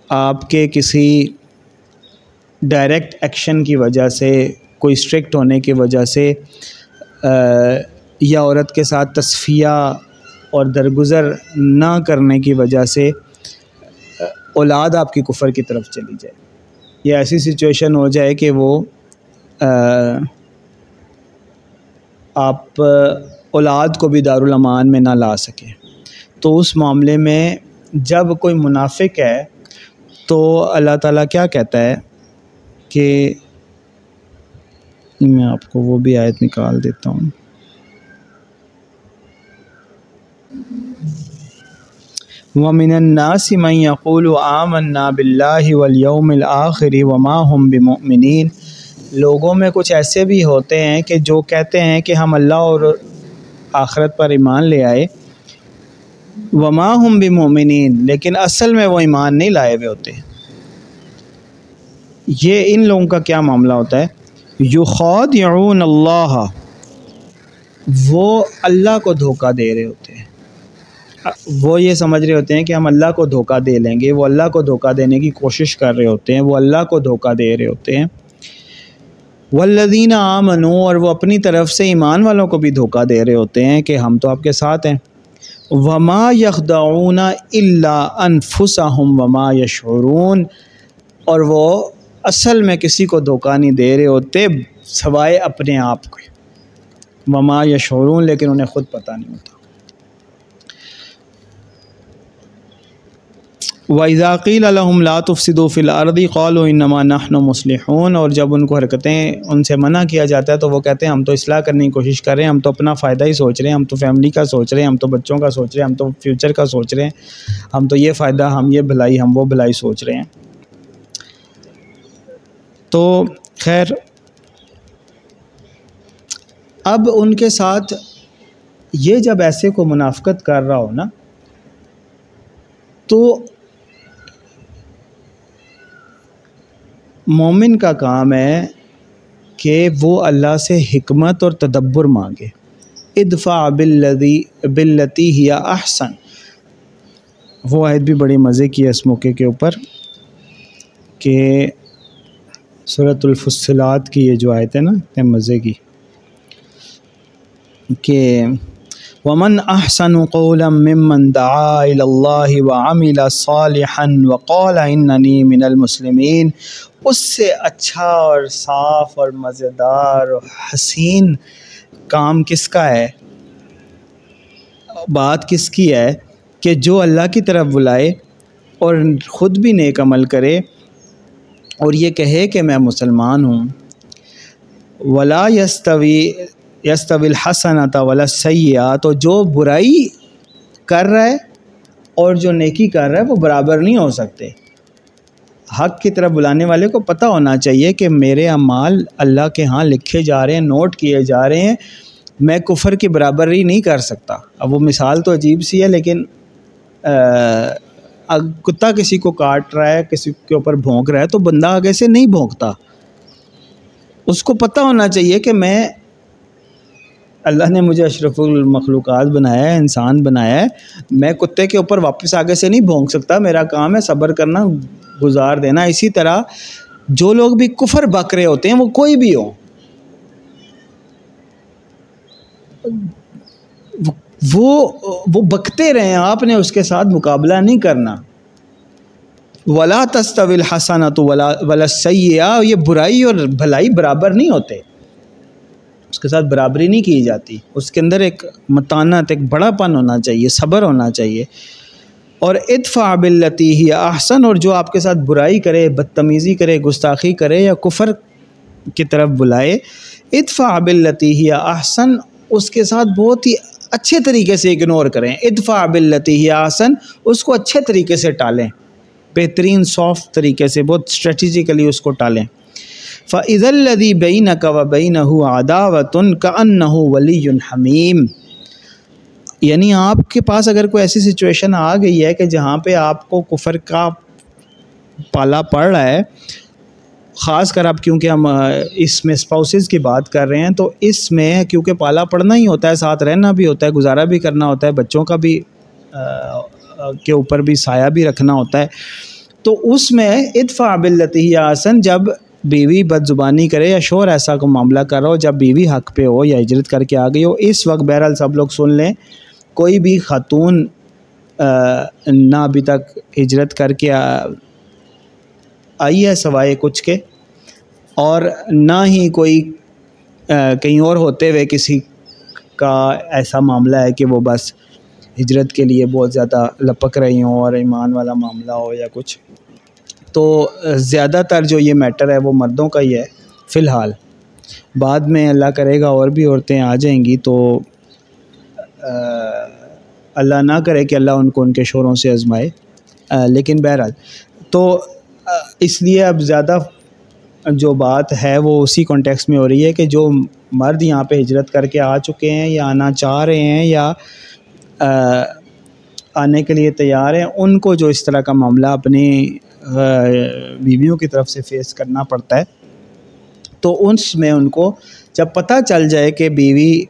آپ کے کسی ڈائریکٹ ایکشن کی وجہ سے، کوئی اسٹرکٹ ہونے کی وجہ سے یا عورت کے ساتھ تصفیہ اور درگزر نہ کرنے کی وجہ سے، اولاد آپ کی کفر کی طرف چلی جائے۔ یہ ایسی سچویشن ہو جائے کہ وہ آپ اولاد کو بھی دارالامان میں نہ لا سکیں تو اس معاملے میں جب کوئی منافق ہے، تو اللہ تعالیٰ کیا کہتا ہے کہ، میں آپ کو وہ بھی آیت نکال دیتا ہوں۔ ومن الناس من يقول آمنا بالله واليوم الآخر وما هم بمؤمنين۔ لوگوں میں کچھ ایسے بھی ہوتے ہیں کہ جو کہتے ہیں کہ ہم اللہ اور آخرت پر ایمان لے آئے۔ وما هم بمؤمنین لیکن اصل میں وہ ایمان نہیں لائے ہوئے ہوتے۔ یہ ان لوگوں کا کیا معاملہ ہوتا ہے؟ یخادعون اللہ۔ وہ اللہ کو دھوکہ دے رہے ہوتے ہیں۔ وہ یہ سمجھ رہے ہوتے ہیں کہ ہم اللہ کو دھوکہ دے لیں گے، وہ اللہ کو دھوکہ دینے کی کوشش کر رہے ہوتے ہیں، وہ اللہ کو دھوکہ دے رہے ہوتے ہیں۔ والذین آمنو اور وہ اپنی طرف سے ایمان والوں کو بھی دھوکہ دے رہے ہوتے ہیں کہ ہم تو آپ کے ساتھ ہیں۔ وما یخدعون الا انفسہم وما یشعرون اور وہ اصل میں کسی کو دھوکہ نہیں دے رہے ہوتے، سوائے اپنے آپ کو۔ وما یشعرون لیکن انہیں خود پتہ نہیں ہوتا۔ وضاقیل الحم لاتف فی الارض قول و انما نحن مصلحون اور جب ان کو حرکتیں ان سے منع کیا جاتا ہے تو وہ کہتے ہیں ہم تو اصلاح کرنے کی کوشش کر رہے ہیں، ہم تو اپنا فائدہ ہی سوچ رہے ہیں، ہم تو فیملی کا سوچ رہے ہیں، ہم تو بچوں کا سوچ رہے ہیں، ہم تو فیوچر کا سوچ رہے ہیں، ہم تو یہ فائدہ، ہم یہ بھلائی، ہم وہ بھلائی سوچ رہے ہیں۔ تو خیر، اب ان کے ساتھ یہ جب ایسے کو منافقت کر رہا ہو نا، تو مومن کا کام ہے کہ وہ اللہ سے حکمت اور تدبر مانگے۔ ادفع باللتی ہی احسن۔ وہ آیت بھی بڑی مزے کی ہے اس موقع کے اوپر کہ صورت الفصلات کی یہ جو آیت ہے نا اتنے مزے کی کہ ومن احسن قولا ممن دعا الى الله وعمل صالحا وقال انني من المسلمین اس سے اچھا اور صاف اور مزیدار اور حسین کام کس کا ہے؟ بات کس کی ہے کہ جو اللہ کی طرف بلائے اور خود بھی نیک عمل کرے اور یہ کہے کہ میں مسلمان ہوں۔ ولا یستوی یستوی الحسنۃ ولا سیاح تو جو برائی کر رہا ہے اور جو نیکی کر رہا ہے، وہ برابر نہیں ہو سکتے۔ حق کی طرف بلانے والے کو پتہ ہونا چاہیے کہ میرے اعمال اللہ کے ہاں لکھے جا رہے ہیں، نوٹ کیے جا رہے ہیں۔ میں کفر کی برابری نہیں کر سکتا۔ اب وہ مثال تو عجیب سی ہے، لیکن کتا کسی کو کاٹ رہا ہے، کسی کے اوپر بھونک رہا ہے، تو بندہ آگے سے نہیں بھونکتا۔ اس کو پتہ ہونا چاہیے کہ میں اللہ نے مجھے اشرف المخلوقات بنایا ہے، انسان بنایا ہے۔ میں کتے کے اوپر واپس آگے سے نہیں بھونک سکتا، میرا کام ہے صبر کرنا، گزار دینا۔ اسی طرح جو لوگ بھی کفر بک رہے ہوتے ہیں، وہ کوئی بھی ہو، وہ وہ بکتے رہیں۔ آپ نے اس کے ساتھ مقابلہ نہیں کرنا۔ ولا تستویل حسنت ولا ولا سیاح یہ برائی اور بھلائی برابر نہیں ہوتے۔ اس کے ساتھ برابری نہیں کی جاتی۔ اس کے اندر ایک متانت، ایک بڑا پن ہونا چاہیے، صبر ہونا چاہیے۔ اور اطفا بلتی ہی احسن، اور جو آپ کے ساتھ برائی کرے، بدتمیزی کرے، گستاخی کرے یا کفر کی طرف بلائے اطفا بلتی ہی احسن، اس کے ساتھ بہت ہی اچھے طریقے سے اگنور کریں۔ ادفع باللتی ہی آسن اس کو اچھے طریقے سے ٹالیں۔ بہترین سافٹ طریقے سے، بہت اسٹریٹجیکلی اس کو ٹالیں۔ فعض الدی بین کا و بین عداوتن کا ان ولی حمیم یعنی آپ کے پاس اگر کوئی ایسی سچویشن آ گئی ہے کہ جہاں پہ آپ کو کفر کا پالا پڑ رہا ہے، خاص کر اب کیونکہ ہم اس میں اسپاؤسز کی بات کر رہے ہیں، تو اس میں کیونکہ پالا پڑھنا ہی ہوتا ہے، ساتھ رہنا بھی ہوتا ہے، گزارا بھی کرنا ہوتا ہے، بچوں کا بھی کے اوپر بھی سایہ بھی رکھنا ہوتا ہے۔ تو اس میں اتفا بلتی آسن، جب بیوی بد زبانی کرے یا شور ایسا کو معاملہ کر رہا ہو، جب بیوی حق پہ ہو یا ہجرت کر کے آ گئی ہو، اس وقت بہرحال سب لوگ سن لیں، کوئی بھی خاتون نہ ابھی تک ہجرت کر کے آئی ہے سوائے کچھ کے، اور نہ ہی کوئی کہیں اور ہوتے ہوئے کسی کا ایسا معاملہ ہے کہ وہ بس ہجرت کے لیے بہت زیادہ لپک رہی ہوں اور ایمان والا معاملہ ہو یا کچھ۔ تو زیادہ تر جو یہ میٹر ہے وہ مردوں کا ہی ہے، فی الحال۔ بعد میں اللہ کرے گا اور بھی عورتیں آ جائیں گی تو اللہ نہ کرے کہ اللہ ان کو ان کے شوروں سے آزمائے۔ لیکن بہرحال، تو اس لیے اب زیادہ جو بات ہے وہ اسی کانٹیکس میں ہو رہی ہے کہ جو مرد یہاں پہ ہجرت کر کے آ چکے ہیں یا آنا چاہ رہے ہیں یا آنے کے لیے تیار ہیں، ان کو جو اس طرح کا معاملہ اپنی بیویوں کی طرف سے فیس کرنا پڑتا ہے۔ تو اس میں ان کو جب پتہ چل جائے کہ بیوی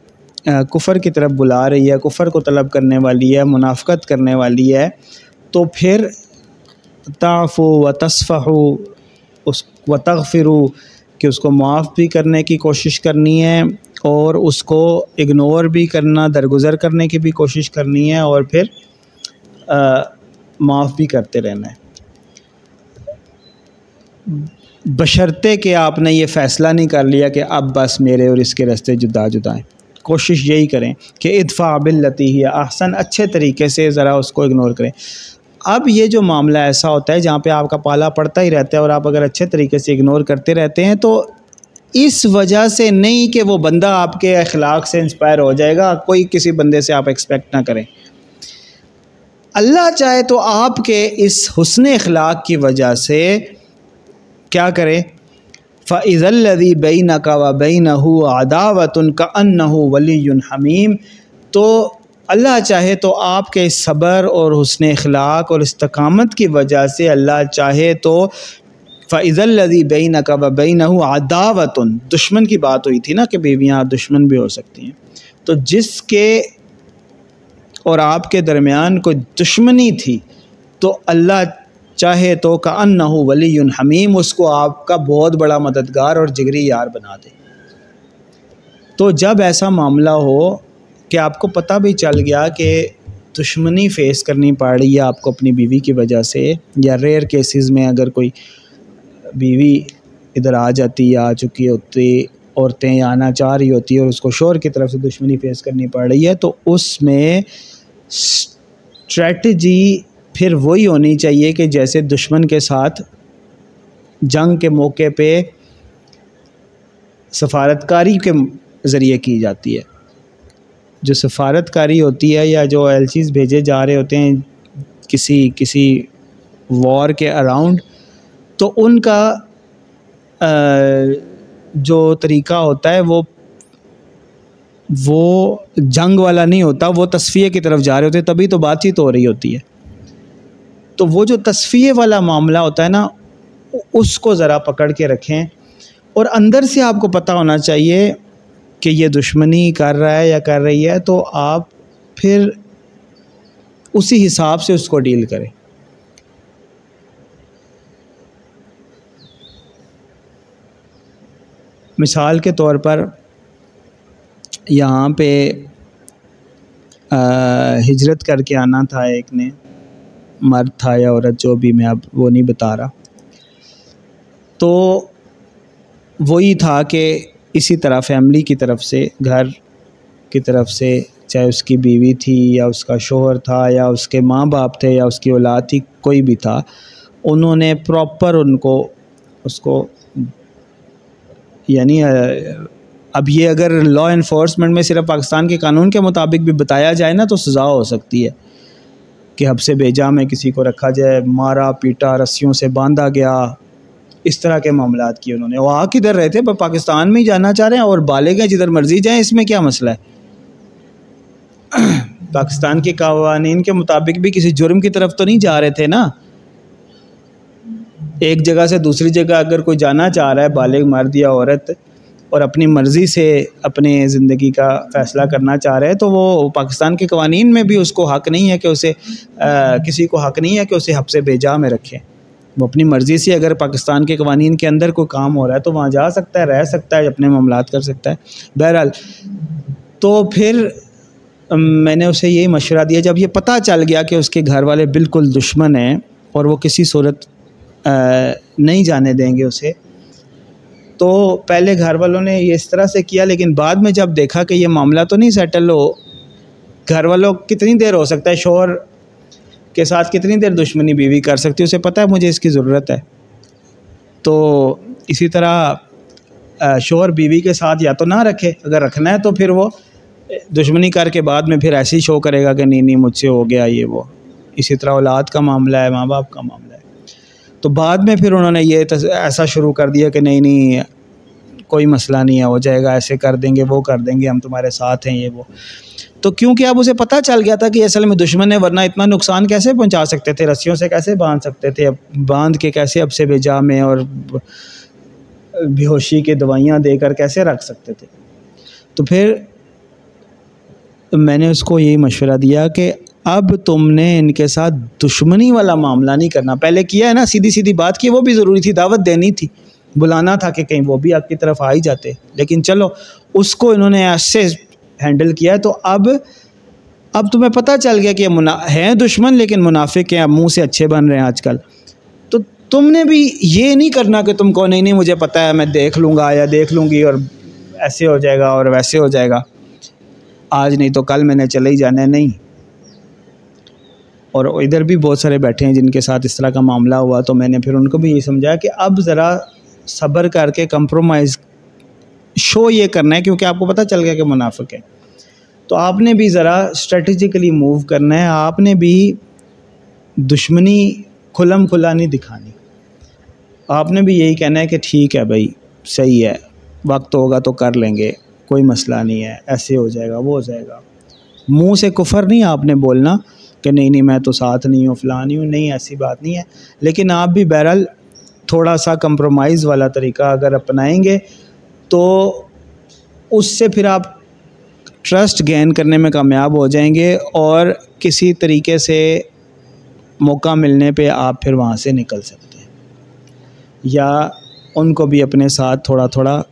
کفر کی طرف بلا رہی ہے، کفر کو طلب کرنے والی ہے، منافقت کرنے والی ہے، تو پھر تعف و تصفح اس، و تغفرو کہ اس کو معاف بھی کرنے کی کوشش کرنی ہے اور اس کو اگنور بھی کرنا، درگزر کرنے کی بھی کوشش کرنی ہے اور پھر معاف بھی کرتے رہنا ہے۔ بشرطے کہ آپ نے یہ فیصلہ نہیں کر لیا کہ اب بس میرے اور اس کے رستے جدا جدا ہیں کوشش یہی کریں کہ ادفع باللتی ہی احسن، اچھے طریقے سے ذرا اس کو اگنور کریں۔ اب یہ جو معاملہ ایسا ہوتا ہے جہاں پہ آپ کا پالا پڑتا ہی رہتا ہے اور آپ اگر اچھے طریقے سے اگنور کرتے رہتے ہیں تو اس وجہ سے نہیں کہ وہ بندہ آپ کے اخلاق سے انسپائر ہو جائے گا، کوئی کسی بندے سے آپ ایکسپیکٹ نہ کریں۔ اللہ چاہے تو آپ کے اس حسن اخلاق کی وجہ سے کیا کرے؟ فعض الدی بین کا و بین ہو عداوت ان کا ان ولی حمیم تو اللہ چاہے تو آپ کے صبر اور حسن اخلاق اور استقامت کی وجہ سے اللہ چاہے تو فعض الدی بین کا و بین عداوت دشمن کی بات ہوئی تھی نا کہ بیویاں دشمن بھی ہو سکتی ہیں۔ تو جس کے اور آپ کے درمیان کوئی دشمنی تھی تو اللہ چاہے تو کا ان نہ ہو ولی حمیم، اس کو آپ کا بہت بڑا مددگار اور جگری یار بنا دے۔ تو جب ایسا معاملہ ہو کہ آپ کو پتہ بھی چل گیا کہ دشمنی فیس کرنی پڑ رہی ہے آپ کو اپنی بیوی کی وجہ سے، یا ریئر کیسز میں اگر کوئی بیوی ادھر آ جاتی یا آ چکی ہوتی، عورتیں یا آنا چاہ رہی ہوتی ہے اور اس کو شور کی طرف سے دشمنی فیس کرنی پڑ رہی ہے، تو اس میں اسٹریٹجی پھر وہی ہونی چاہیے کہ جیسے دشمن کے ساتھ جنگ کے موقع پہ سفارتکاری کے ذریعے کی جاتی ہے۔ جو سفارتکاری ہوتی ہے یا جو ایل چیز بھیجے جا رہے ہوتے ہیں کسی کسی وار کے اراؤنڈ، تو ان کا جو طریقہ ہوتا ہے وہ وہ جنگ والا نہیں ہوتا، وہ تصفیے کی طرف جا رہے ہوتے تبھی تو بات چیت ہو رہی ہوتی ہے۔ تو وہ جو تصفیے والا معاملہ ہوتا ہے نا، اس کو ذرا پکڑ کے رکھیں۔ اور اندر سے آپ کو پتہ ہونا چاہیے کہ یہ دشمنی کر رہا ہے یا کر رہی ہے، تو آپ پھر اسی حساب سے اس کو ڈیل کریں۔ مثال کے طور پر یہاں پہ ہجرت کر کے آنا تھا ایک نے۔ مرد تھا یا عورت جو بھی میں اب وہ نہیں بتا رہا۔ تو وہی تھا کہ اسی طرح فیملی کی طرف سے، گھر کی طرف سے چاہے اس کی بیوی تھی یا اس کا شوہر تھا یا اس کے ماں باپ تھے یا اس کی اولاد تھی، کوئی بھی تھا، انہوں نے پراپر ان کو، اس کو یعنی اب یہ اگر لا انفورسمنٹ میں صرف پاکستان کے قانون کے مطابق بھی بتایا جائے نا تو سزا ہو سکتی ہے۔ کہ حب سے بیجا میں کسی کو رکھا جائے، مارا، پیٹا، رسیوں سے باندھا گیا۔ اس طرح کے معاملات کیے انہوں نے۔ وہ آ کدھر رہے تھے؟ پاکستان میں ہی جانا چاہ رہے ہیں اور بالے گئے جدھر مرضی جائیں۔ اس میں کیا مسئلہ ہے؟ پاکستان کے قوانین کے مطابق بھی کسی جرم کی طرف تو نہیں جا رہے تھے نا؟ ایک جگہ سے دوسری جگہ اگر کوئی جانا چاہ رہا ہے، بالغ مرد یا عورت اور اپنی مرضی سے اپنے زندگی کا فیصلہ کرنا چاہ رہے تو وہ پاکستان کے قوانین میں بھی اس کو حق نہیں ہے کہ اسے کسی کو حق نہیں ہے کہ اسے حب سے بے میں رکھیں وہ اپنی مرضی سے اگر پاکستان کے قوانین کے اندر کوئی کام ہو رہا ہے تو وہاں جا سکتا ہے، رہ سکتا ہے، اپنے معاملات کر سکتا ہے۔ بہرحال، تو پھر میں نے اسے یہی مشورہ دیا، جب یہ پتہ چل گیا کہ اس کے گھر والے بالکل دشمن ہیں اور وہ کسی صورت نہیں جانے دیں گے اسے تو پہلے گھر والوں نے یہ اس طرح سے کیا، لیکن بعد میں جب دیکھا کہ یہ معاملہ تو نہیں سیٹل ہو، گھر والوں کتنی دیر ہو سکتا ہے شوہر کے ساتھ کتنی دیر دشمنی بیوی کر سکتی اسے پتہ ہے مجھے اس کی ضرورت ہے۔ تو اسی طرح شوہر بیوی کے ساتھ یا تو نہ رکھے، اگر رکھنا ہے تو پھر وہ دشمنی کر کے بعد میں پھر ایسے ہی شو کرے گا کہ نہیں نہیں، مجھ سے ہو گیا یہ وہ۔ اسی طرح اولاد کا معاملہ ہے، ماں باپ کا معاملہ ہے۔ تو بعد میں پھر انہوں نے یہ ایسا شروع کر دیا کہ نہیں نہیں، کوئی مسئلہ نہیں ہے، ہو جائے گا، ایسے کر دیں گے، وہ کر دیں گے، ہم تمہارے ساتھ ہیں، یہ وہ۔ تو کیونکہ اب اسے پتہ چل گیا تھا کہ اصل میں دشمن ہے ورنہ اتنا نقصان کیسے پہنچا سکتے تھے؟ رسیوں سے کیسے باندھ سکتے تھے؟ اب باندھ کے کیسے اب سے بے میں اور بے ہوشی کے دوائیاں دے کر کیسے رکھ سکتے تھے؟ تو پھر میں نے اس کو یہی مشورہ دیا کہ اب تم نے ان کے ساتھ دشمنی والا معاملہ نہیں کرنا۔ پہلے کیا ہے نا، سیدھی سیدھی بات کی، وہ بھی ضروری تھی، دعوت دینی تھی۔ بلانا تھا کہ کہیں وہ بھی آپ کی طرف آ ہی جاتے۔ لیکن چلو، اس کو انہوں نے ایسے ہینڈل کیا ہے۔ تو اب اب تمہیں پتہ چل گیا کہ ہیں دشمن، لیکن منافق ہیں، اب منہ سے اچھے بن رہے ہیں آج کل۔ تو تم نے بھی یہ نہیں کرنا کہ تم کو نہیں نہیں، مجھے پتہ ہے، میں دیکھ لوں گا یا دیکھ لوں گی اور ایسے ہو جائے گا اور ویسے ہو جائے گا۔ آج نہیں تو کل میں نے چلے ہی جانا ہے نہیں اور ادھر بھی بہت سارے بیٹھے ہیں جن کے ساتھ اس طرح کا معاملہ ہوا، تو میں نے پھر ان کو بھی یہ سمجھایا کہ اب ذرا صبر کر کے کمپرومائز شو یہ کرنا ہے، کیونکہ آپ کو پتہ چل گیا کہ منافق ہے تو آپ نے بھی ذرا اسٹریٹجیکلی موو کرنا ہے، آپ نے بھی دشمنی کھلم کھلا نہیں دکھانی۔ آپ نے بھی یہی کہنا ہے کہ ٹھیک ہے بھائی، صحیح ہے، وقت ہوگا تو کر لیں گے، کوئی مسئلہ نہیں ہے، ایسے ہو جائے گا، وہ ہو جائے گا۔ منہ سے کفر نہیں آپ نے بولنا کہ نہیں نہیں، میں تو ساتھ نہیں ہوں فلاں نہیں ہوں، نہیں، ایسی بات نہیں ہے۔ لیکن آپ بھی بہرحال تھوڑا سا کمپرومائز والا طریقہ اگر اپنائیں گے تو اس سے پھر آپ ٹرسٹ گین کرنے میں کامیاب ہو جائیں گے اور کسی طریقے سے موقع ملنے پہ آپ پھر وہاں سے نکل سکتے ہیں۔ یا ان کو بھی اپنے ساتھ تھوڑا تھوڑا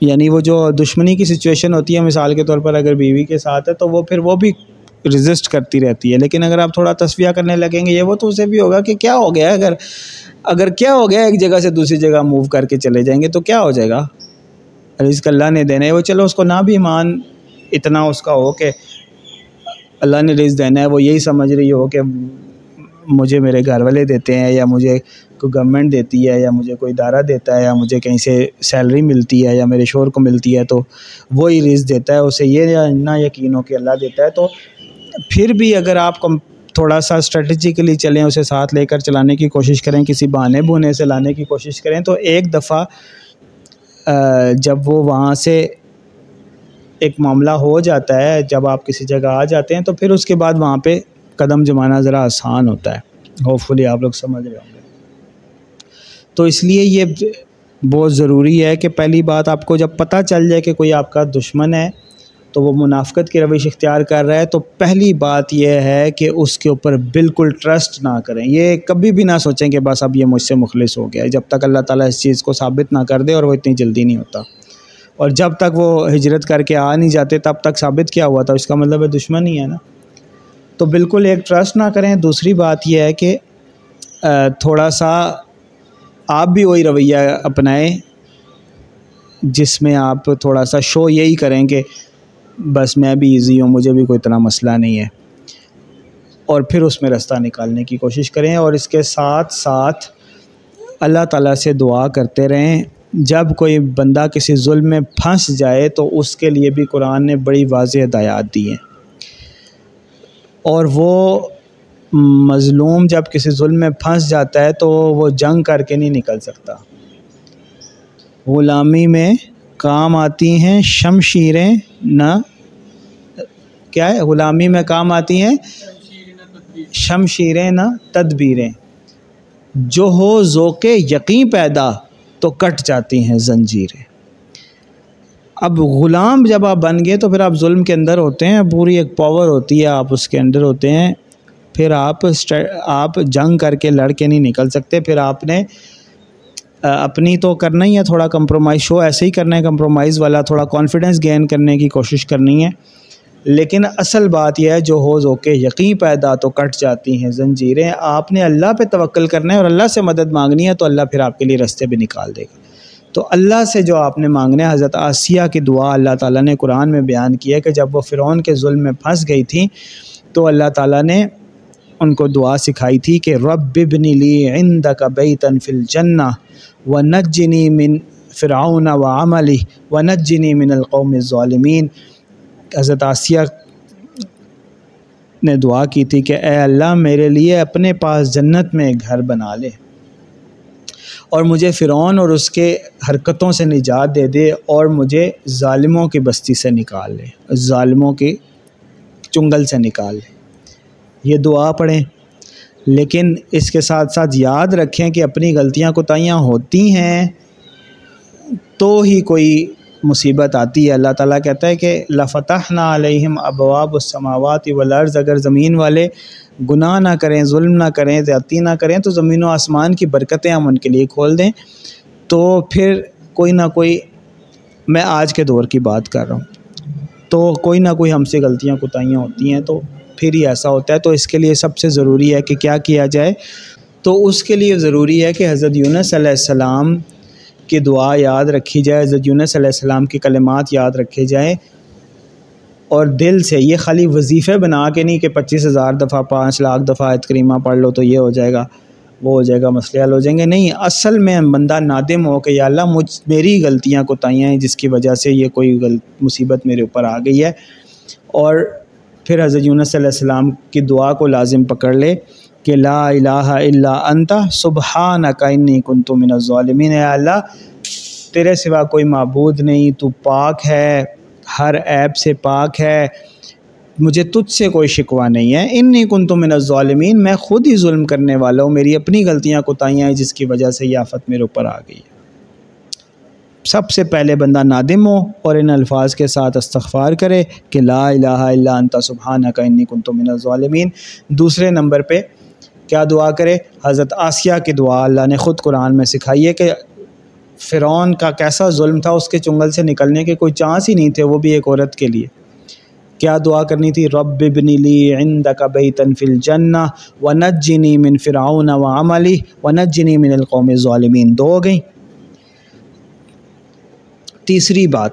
یعنی وہ جو دشمنی کی سچویشن ہوتی ہے، مثال کے طور پر اگر بیوی کے ساتھ ہے تو وہ پھر وہ بھی رزسٹ کرتی رہتی ہے۔ لیکن اگر آپ تھوڑا تصفیہ کرنے لگیں گے یہ وہ تو اسے بھی ہوگا کہ کیا ہو گیا اگر اگر کیا ہو گیا ایک جگہ سے دوسری جگہ موو کر کے چلے جائیں گے تو کیا ہو جائے گا؟ رزق اللہ نے دینا ہے۔ وہ چلو اس کو نہ بھی مان اتنا اس کا ہو کہ اللہ نے رزق دینا ہے۔ وہ یہی سمجھ رہی ہو کہ مجھے میرے گھر والے دیتے ہیں یا مجھے کوئی گورنمنٹ دیتی ہے یا مجھے کوئی ادارہ دیتا ہے یا مجھے کہیں سے سیلری ملتی ہے یا میرے شور کو ملتی ہے تو وہی رزق دیتا ہے۔ اسے یہ نہ یقین ہو کہ اللہ دیتا ہے۔ تو پھر بھی اگر آپ کم تھوڑا سا اسٹریٹجیکلی چلیں، اسے ساتھ لے کر چلانے کی کوشش کریں، کسی بہانے بونے سے لانے کی کوشش کریں، تو ایک دفعہ جب وہ وہاں سے ایک معاملہ ہو جاتا ہے، جب آپ کسی جگہ آ جاتے ہیں، تو پھر اس کے بعد وہاں پہ قدم جمانا ذرا آسان ہوتا ہے۔ ہوپ فلی آپ لوگ سمجھ رہے ہوں گے۔ تو اس لیے یہ بہت ضروری ہے کہ پہلی بات آپ کو جب پتہ چل جائے کہ کوئی آپ کا دشمن ہے تو وہ منافقت کی روش اختیار کر رہا ہے، تو پہلی بات یہ ہے کہ اس کے اوپر بالکل ٹرسٹ نہ کریں۔ یہ کبھی بھی نہ سوچیں کہ بس اب یہ مجھ سے مخلص ہو گیا جب تک اللہ تعالیٰ اس چیز کو ثابت نہ کر دے اور وہ اتنی جلدی نہیں ہوتا۔ اور جب تک وہ ہجرت کر کے آ نہیں جاتے، تب تک ثابت کیا ہوا تھا۔ اس کا مطلب ہے دشمن ہی ہے نا۔ تو بالکل ایک ٹرسٹ نہ کریں۔ دوسری بات یہ ہے کہ تھوڑا سا آپ بھی وہی رویہ اپنائیں، جس میں آپ تھوڑا سا شو یہی کریں کہ بس میں بھی ایزی ہوں، مجھے بھی کوئی اتنا مسئلہ نہیں ہے۔ اور پھر اس میں رستہ نکالنے کی کوشش کریں اور اس کے ساتھ ساتھ اللہ تعالیٰ سے دعا کرتے رہیں۔ جب کوئی بندہ کسی ظلم میں پھنس جائے تو اس کے لیے بھی قرآن نے بڑی واضح ہدایات دی ہیں۔ اور وہ مظلوم جب کسی ظلم میں پھنس جاتا ہے تو وہ جنگ کر کے نہیں نکل سکتا۔ غلامی میں کام آتی ہیں، شمشیریں، نہ، کیا ہے؟ غلامی میں کام آتی ہیں، شمشیریں، نہ، تدبیریں۔ جو ہو ذوق یقین پیدا تو کٹ جاتی ہیں زنجیریں۔ اب غلام جب آپ بن گئے تو پھر آپ ظلم کے اندر ہوتے ہیں، پوری ایک پاور ہوتی ہے، آپ اس کے اندر ہوتے ہیں۔ پھر آپ آپ جنگ کر کے لڑ کے نہیں نکل سکتے، پھر آپ نے اپنی تو کرنا ہی ہے، تھوڑا کمپرومائز شو ایسے ہی کرنا ہے کمپرومائز والا تھوڑا کانفیڈنس گین کرنے کی کوشش کرنی ہے۔ لیکن اصل بات یہ ہے، جو ہو زو کے یقین پیدا تو کٹ جاتی ہیں۔ زنجیریں، آپ نے اللہ پہ توکل کرنا ہے اور اللہ سے مدد مانگنی ہے تو اللہ پھر آپ کے لیے رستے بھی نکال دے گا۔ تو اللہ سے جو آپ نے مانگنا ہے، حضرت آسیہ کی دعا، اللہ تعالیٰ نے قرآن میں بیان کیا کہ جب وہ فرعون کے ظلم میں پھنس گئی تھیں تو اللہ تعالیٰ نے ان کو دعا سکھائی تھی کہ رب ابن لی عندک بیتن فی الجنہ۔ و نجنی من فرعون و عملی و نجنی من القوم الظالمین۔ حضرت آسیہ نے دعا کی تھی کہ اے اللہ میرے لیے اپنے پاس جنت میں گھر بنا لے اور مجھے فرعون اور اس کے حرکتوں سے نجات دے دے اور مجھے ظالموں کی بستی سے نکال لے، ظالموں کے چنگل سے نکال لے۔ یہ دعا پڑھیں۔ لیکن اس کے ساتھ ساتھ یاد رکھیں کہ اپنی غلطیاں کوتاہیاں ہوتی ہیں، تو ہی کوئی مصیبت آتی ہے۔ اللہ تعالیٰ کہتا ہے کہ لفتح نہ علیہم ابواب السماوات والارض اگر زمین والے گناہ نہ کریں، ظلم نہ کریں، زیادتی نہ کریں، تو زمین و آسمان کی برکتیں ہم ان کے لیے کھول دیں۔ تو پھر کوئی نہ کوئی، میں آج کے دور کی بات کر رہا ہوں۔ تو کوئی نہ کوئی ہم سے غلطیاں کوتاہیاں ہوتی ہیں، تو پھر ہی ایسا ہوتا ہے، تو اس کے لیے سب سے ضروری ہے کہ کیا کیا جائے۔ تو اس کے لیے ضروری ہے کہ حضرت یونس علیہ السلام کی دعا یاد رکھی جائے، حضرت یونس علیہ السلام کی کلمات یاد رکھے جائیں۔ اور دل سے، یہ خالی وظیفے بنا کے نہیں کہ پچیس ہزار دفعہ، پانچ لاکھ دفعہ آیت کریمہ پڑھ لو تو یہ ہو جائے گا، وہ ہو جائے گا، مسئلے حل ہو جائیں گے۔ نہیں، اصل میں بندہ نادم ہو کہ یا اللہ، مجھ، میری غلطیاں کوتاہیاں ہیں جس کی وجہ سے یہ کوئی غلط مصیبت میرے اوپر آ گئی ہے۔ اور پھر حضرت یونس علیہ السلام کی دعا کو لازم پکڑ لے کہ لا الہ الا انت سبحانک انی کنت من الظالمین۔ اے اللہ، تیرے سوا کوئی معبود نہیں، تو پاک ہے، ہر عیب سے پاک ہے، مجھے تجھ سے کوئی شکوہ نہیں ہے۔ انی کنت من الظالمین، میں خود ہی ظلم کرنے والا ہوں، میری اپنی غلطیاں کوتاہیاں ہیں، جس کی وجہ سے یہ آفت میرے اوپر آ گئی ہے۔ سب سے پہلے بندہ نادم ہو اور ان الفاظ کے ساتھ استغفار کرے کہ لا الہ الا انت، سبحانک، انی کنت من الظالمین۔ دوسرے نمبر پہ کیا دعا کرے؟ حضرت آسیہ کی دعا، اللہ نے خود قرآن میں سکھائی ہے کہ فرعون کا کیسا ظلم تھا، اس کے چنگل سے نکلنے کے کوئی چانس ہی نہیں تھے، وہ بھی ایک عورت کے لیے۔ کیا دعا کرنی تھی؟ رب ابن لی عندک بیتا فی الجنہ ونجنی من فرعون وعملی ونجنی من القوم الظالمین۔ دو ہو گئیں۔ تیسری بات،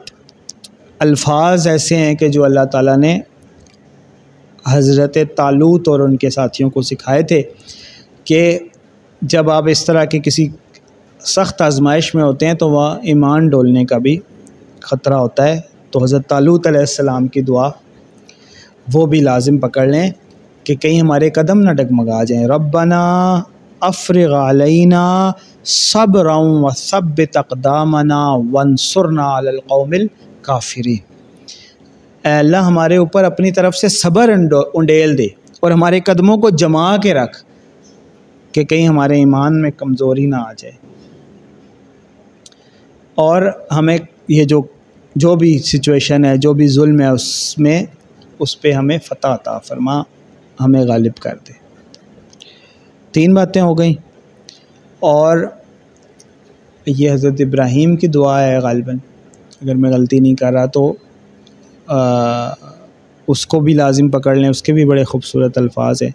الفاظ ایسے ہیں کہ جو اللہ تعالیٰ نے حضرت تعلوت اور ان کے ساتھیوں کو سکھائے تھے کہ جب آپ اس طرح کے کسی سخت آزمائش میں ہوتے ہیں تو وہاں ایمان ڈولنے کا بھی خطرہ ہوتا ہے۔ تو حضرت تعلوت علیہ السلام کی دعا، وہ بھی لازم پکڑ لیں کہ کہیں ہمارے قدم نہ ڈگمگا جائیں۔ ربنا افرغ علینا سب و سب تقدامنا ونصرنا علی القوم الکافرین اے اللہ ہمارے اوپر اپنی طرف سے صبر انڈیل دے اور ہمارے قدموں کو جما کے رکھ کہ کہیں ہمارے ایمان میں کمزوری نہ آ جائے۔ اور ہمیں یہ جو جو بھی سچویشن ہے، جو بھی ظلم ہے، اس میں اس پہ ہمیں فتح عطا فرما، ہمیں غالب کر دے۔ تین باتیں ہو گئیں۔ اور یہ حضرت ابراہیم کی دعا ہے غالباً۔ اگر میں غلطی نہیں کر رہا تو اس کو بھی لازم پکڑ لیں۔ اس کے بھی بڑے خوبصورت الفاظ ہیں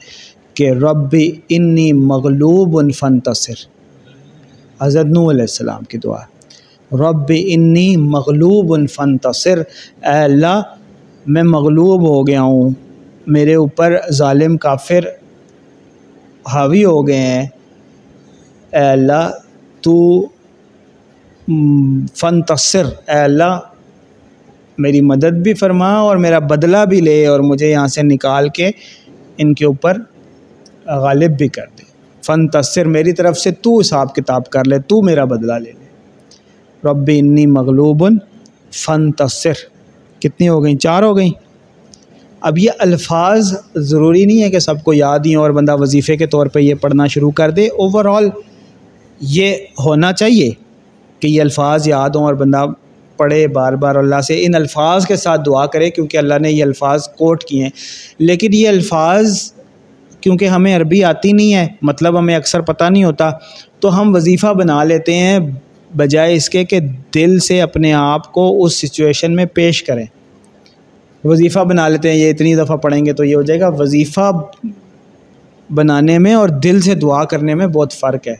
کہ رب انی مغلوب فنتصر حضرت نو علیہ السلام کی دعا۔ رب انی مغلوب فنتصر اے اللہ، میں مغلوب ہو گیا ہوں۔ میرے اوپر ظالم کافر حاوی ہو گئے ہیں۔ اے اللہ، تو فنتصر اے اللہ، میری مدد بھی فرما اور میرا بدلہ بھی لے اور مجھے یہاں سے نکال کے ان کے اوپر غالب بھی کر دے۔ فن تصر میری طرف سے، تو حساب کتاب کر لے، تو میرا بدلہ لے لے۔ رب انی مغلوب فن تصر کتنی ہو گئیں؟ چار ہو گئیں؟ اب یہ الفاظ ضروری نہیں ہے کہ سب کو یاد ہی اور بندہ وظیفے کے طور پہ یہ پڑھنا شروع کر دے۔ اوور آل یہ ہونا چاہیے کہ یہ الفاظ یاد ہوں اور بندہ پڑھے بار بار۔ اللہ سے ان الفاظ کے ساتھ دعا کرے کیونکہ اللہ نے یہ الفاظ کوٹ کیے ہیں۔ لیکن یہ الفاظ کیونکہ ہمیں عربی آتی نہیں ہے مطلب ہمیں اکثر پتہ نہیں ہوتا، تو ہم وظیفہ بنا لیتے ہیں بجائے اس کے کہ دل سے اپنے آپ کو اس سچویشن میں پیش کریں۔ وظیفہ بنا لیتے ہیں، یہ اتنی دفعہ پڑھیں گے تو یہ ہو جائے گا۔ وظیفہ بنانے میں اور دل سے دعا کرنے میں بہت فرق ہے۔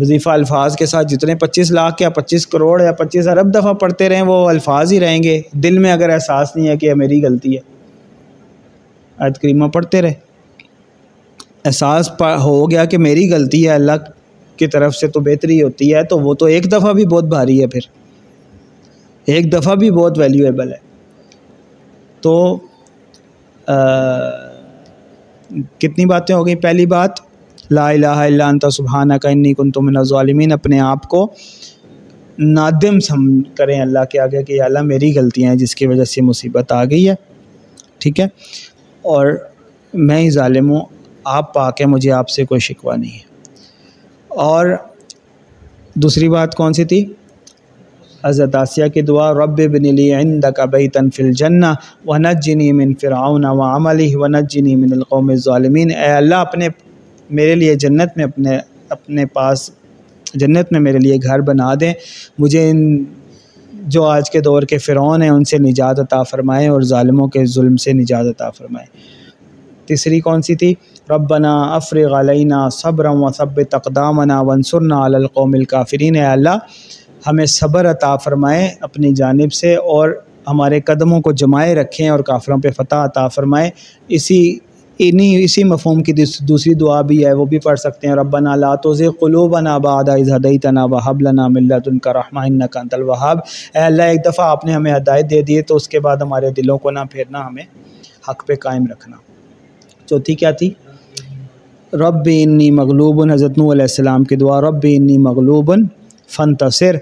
وظیفہ الفاظ کے ساتھ جتنے پچیس لاکھ یا پچیس کروڑ یا پچیس ارب دفعہ پڑھتے رہیں، وہ الفاظ ہی رہیں گے۔ دل میں اگر احساس نہیں ہے کہ یہ میری غلطی ہے۔ آیت کریمہ پڑھتے رہے۔ احساس ہو گیا کہ میری غلطی ہے، اللہ کی طرف سے تو بہتری ہوتی ہے، تو وہ تو ایک دفعہ بھی بہت بھاری ہے پھر۔ ایک دفعہ بھی بہت ویلیویبل ہے۔ تو کتنی باتیں ہو گئیں؟ پہلی بات، لا الہ الا انت سبحانہ کا انی کنت من الظالمین، اپنے آپ کو نادم سم کریں اللہ کے آگے کہ اللہ میری غلطیاں ہیں، جس کی وجہ سے مصیبت آ گئی ہے۔ ٹھیک ہے؟ اور میں ہی ظالم ہوں، آپ پا کے مجھے آپ سے کوئی شکوہ نہیں ہے۔ اور دوسری بات کون سی تھی؟ حضرت آسیہ کی دعا، رب بن لی عندک بیتا فی الجنہ ونجنی من فرعون وعملی ونجنی من القوم الظالمین. اے اللہ، اپنے، میرے لیے جنت میں اپنے اپنے پاس، جنت میں میرے لیے گھر بنا دیں۔ مجھے ان، جو آج کے دور کے فرعون ہیں، ان سے نجات عطا فرمائیں اور ظالموں کے ظلم سے نجات عطا فرمائیں۔ تیسری کون سی تھی؟ ربنا افرغ علینا صبر و صب تقدامنا ونصرنا علی القوم الکافرین اے اللہ ہمیں صبر عطا فرمائیں اپنی جانب سے اور ہمارے قدموں کو جمائے رکھیں اور کافروں پہ فتح عطا فرمائیں۔ اسی، انہی، اسی مفہوم کی دوسری دعا بھی ہے، وہ بھی پڑھ سکتے ہیں۔ ربنا لا تزغ قلوبنا بعد اذ هديتنا وهب لنا من لدنك رحمہ انك انت الوهاب۔ اے اللہ، ایک دفعہ آپ نے ہمیں ہدایت دے دی تو اس کے بعد ہمارے دلوں کو نہ پھیرنا، ہمیں حق پہ قائم رکھنا۔ چوتھی کیا تھی؟ رب انی مغلوب، حضرت نو علیہ السلام کی دعا، رب انی مغلوب فانتصر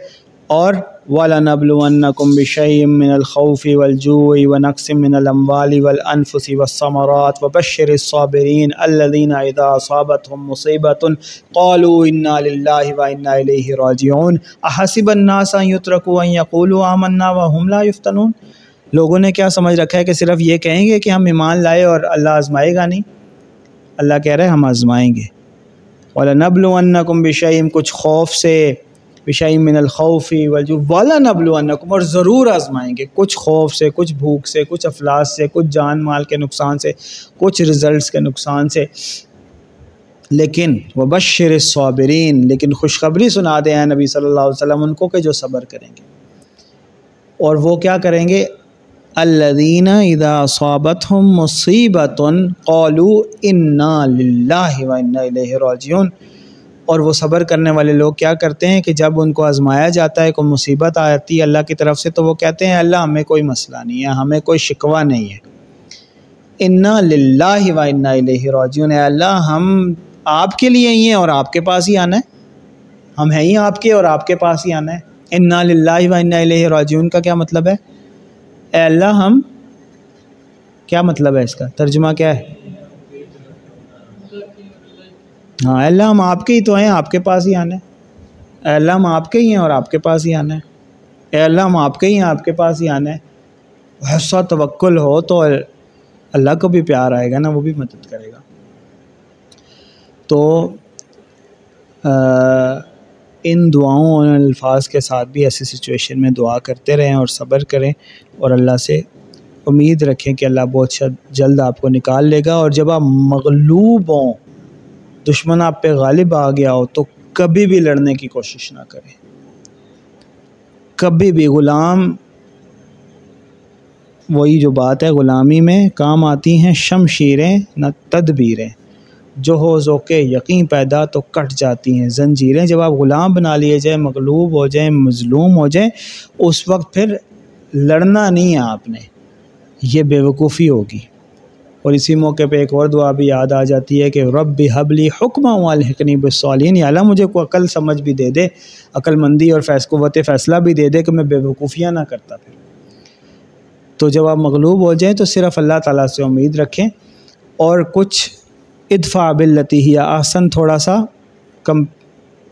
اور وَلَنَبْلُوَنَّكُمْ بِشَيْءٍ مِّنَ الْخَوْفِ وَالْجُوعِ وَنَقْصٍ مِّنَ الْأَمْوَالِ وَالْأَنفُسِ وَالثَّمَرَاتِ وَبَشِّرِ الصَّابِرِينَ الَّذِينَ إِذَا أَصَابَتْهُم مُّصِيبَةٌ قَالُوا إِنَّا لِلَّهِ وَإِنَّا إِلَيْهِ رَاجِعُونَ أَحَسِبَ النَّاسَ أَن يُتْرَكُوا أَن يَقُولُوا آمَنَّا وَهُمْ لَا يُفْتَنُونَ لوگوں نے کیا سمجھ رکھا ہے کہ صرف یہ کہیں گے کہ ہم ایمان لائے اور اللہ آزمائے گا نہیں؟ اللہ کہہ رہے ہیں ہم آزمائیں گے۔ والا نبل کم بشعیم کچھ خوف سے بشعیم من الخوفی وجو والا نبل اور ضرور آزمائیں گے. کچھ خوف سے، کچھ بھوک سے، کچھ افلاس سے، کچھ جان مال کے نقصان سے، کچھ رزلٹس کے نقصان سے. لیکن وہ بشر صابرین لیکن خوشخبری سنا دے ہیں نبی صلی اللہ علیہ وسلم ان کو کہ جو صبر کریں گے. اور وہ کیا کریں گے؟ الدین ادا صابت ہم مصیبت قولو انا لاہ و راجعون. اور وہ صبر کرنے والے لوگ کیا کرتے ہیں کہ جب ان کو آزمایا جاتا ہے، کوئی مصیبت آتی ہے اللہ کی طرف سے، تو وہ کہتے ہیں، اللہ ہمیں کوئی مسئلہ نہیں ہے، ہمیں کوئی شکوہ نہیں ہے۔ انا لاہ و انا راجعون۔ اے اللہ، ہم آپ کے لیے ہی ہیں اور آپ کے پاس ہی آنا ہے۔ ہم ہیں ہی آپ کے اور آپ کے پاس ہی آنا ہے۔ انا للہ و انا الیہ راجعون۔ کا کیا مطلب ہے؟ اے اللہ، ہم کیا مطلب ہے اس کا؟ ترجمہ کیا ہے؟ ہاں اللہ ہم آپ کے ہی تو ہیں، آپ کے پاس ہی آنا ہے اے اللہ ہم آپ کے ہی ہیں اور آپ کے پاس ہی آنا ہے اے اللہ ہم آپ کے ہی ہیں، آپ کے پاس ہی آنا ہے حصہ توکل ہو تو اللہ کو بھی پیار آئے گا نا، وہ بھی مدد کرے گا۔ تو ان دعاؤں اور الفاظ کے ساتھ بھی ایسی سچویشن میں دعا کرتے رہیں اور صبر کریں اور اللہ سے امید رکھیں کہ اللہ بہت جلد آپ کو نکال لے گا۔ اور جب آپ مغلوب ہوں دشمن آپ پہ غالب آ گیا ہو تو کبھی بھی لڑنے کی کوشش نہ کریں کبھی بھی غلام، وہی جو بات ہے، غلامی میں کام آتی ہیں شمشیریں، نہ تدبیریں۔ جو ہو ذوق یقین پیدا تو کٹ جاتی ہیں۔ زنجیریں جب آپ غلام بنا لیے جائیں، مغلوب ہو جائیں، مظلوم ہو جائیں، اس وقت پھر لڑنا نہیں ہے آپ نے، یہ بے وقوفی ہوگی۔ اور اسی موقع پہ ایک اور دعا بھی یاد آ جاتی ہے کہ رب حبلی حکمہ والحقنی بسالین یا اللہ مجھے کو عقل سمجھ بھی دے دے عقل مندی اور فیص قوت فیصلہ بھی دے دے کہ میں بے وقوفیاں نہ کرتا پھر۔ تو جب آپ مغلوب ہو جائیں تو صرف اللہ تعالیٰ سے امید رکھیں۔ اور کچھ ادفع بلتی ہی آسن تھوڑا سا کم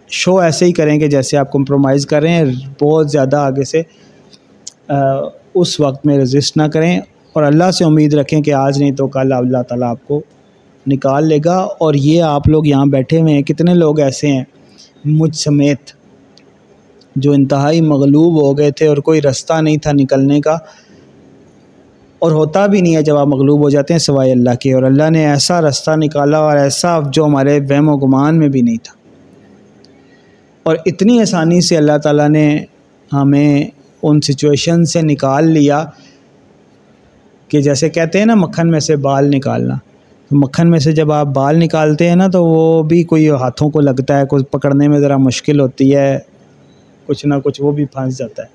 شو ایسے ہی کریں کہ جیسے آپ کمپرومائز کر رہے ہیں، بہت زیادہ آگے سے اس وقت میں رزسٹ نہ کریں۔ اور اللہ سے امید رکھیں کہ آج نہیں تو کل اللہ تعالیٰ آپ کو نکال لے گا۔ اور یہ آپ لوگ یہاں بیٹھے ہوئے ہیں۔ کتنے لوگ ایسے ہیں مجھ سمیت جو انتہائی مغلوب ہو گئے تھے اور کوئی رستہ نہیں تھا نکلنے کا۔ اور ہوتا بھی نہیں ہے جب آپ مغلوب ہو جاتے ہیں سوائے اللہ کے۔ اور اللہ نے ایسا رستہ نکالا اور ایسا جو ہمارے وہم و گمان میں بھی نہیں تھا۔ اور اتنی آسانی سے اللہ تعالیٰ نے ہمیں ان سچویشن سے نکال لیا۔ کہ جیسے کہتے ہیں نا مکھن میں سے بال نکالنا، تو مکھن میں سے جب آپ بال نکالتے ہیں نا تو وہ بھی کوئی ہاتھوں کو لگتا ہے، کوئی پکڑنے میں ذرا مشکل ہوتی ہے، کچھ نہ کچھ وہ بھی پھنس جاتا ہے۔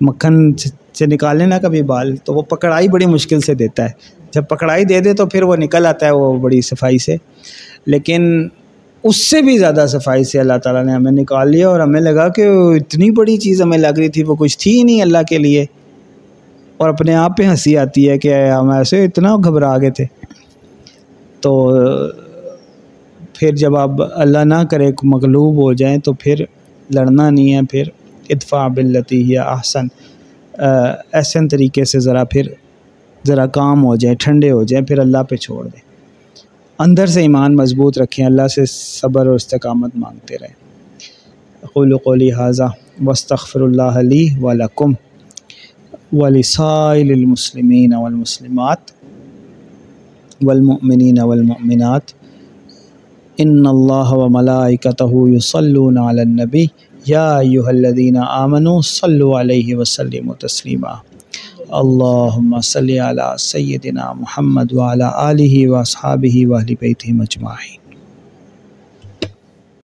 مکھن سے نکالے نا کبھی بال، تو وہ پکڑائی بڑی مشکل سے دیتا ہے۔ جب پکڑائی دے دے تو پھر وہ نکل آتا ہے، وہ بڑی صفائی سے۔ لیکن اس سے بھی زیادہ صفائی سے اللہ تعالیٰ نے ہمیں نکال لیا اور ہمیں لگا کہ اتنی بڑی چیز ہمیں لگ رہی تھی، وہ کچھ تھی ہی نہیں اللہ کے لیے۔ اور اپنے آپ پہ ہنسی آتی ہے کہ ہم ایسے اتنا گھبرا گئے تھے۔ تو پھر جب آپ اللہ نہ کرے، مغلوب ہو جائیں تو پھر لڑنا نہیں ہے، پھر اتفاع بلتی یا احسن۔ احسن طریقے سے ذرا پھر، ذرا کام ہو جائے، ٹھنڈے ہو جائیں، پھر اللہ پہ چھوڑ دیں۔ اندر سے ایمان مضبوط رکھیں، اللہ سے صبر اور استقامت مانگتے رہیں۔ قول قولی حاضہ وسطر اللہ علی ولکم ولسائل المسلمین والمسلمات والمؤمنین والمؤمنات. ان اللہ و ملائکتہ یصلون علی النبی. یا ایوہ الذین آمنوا صلو علیہ وسلم تسلیما. اللہم صلی علی سیدنا محمد وعلی آلہ واصحابہ واہل بیتہ مجمعین.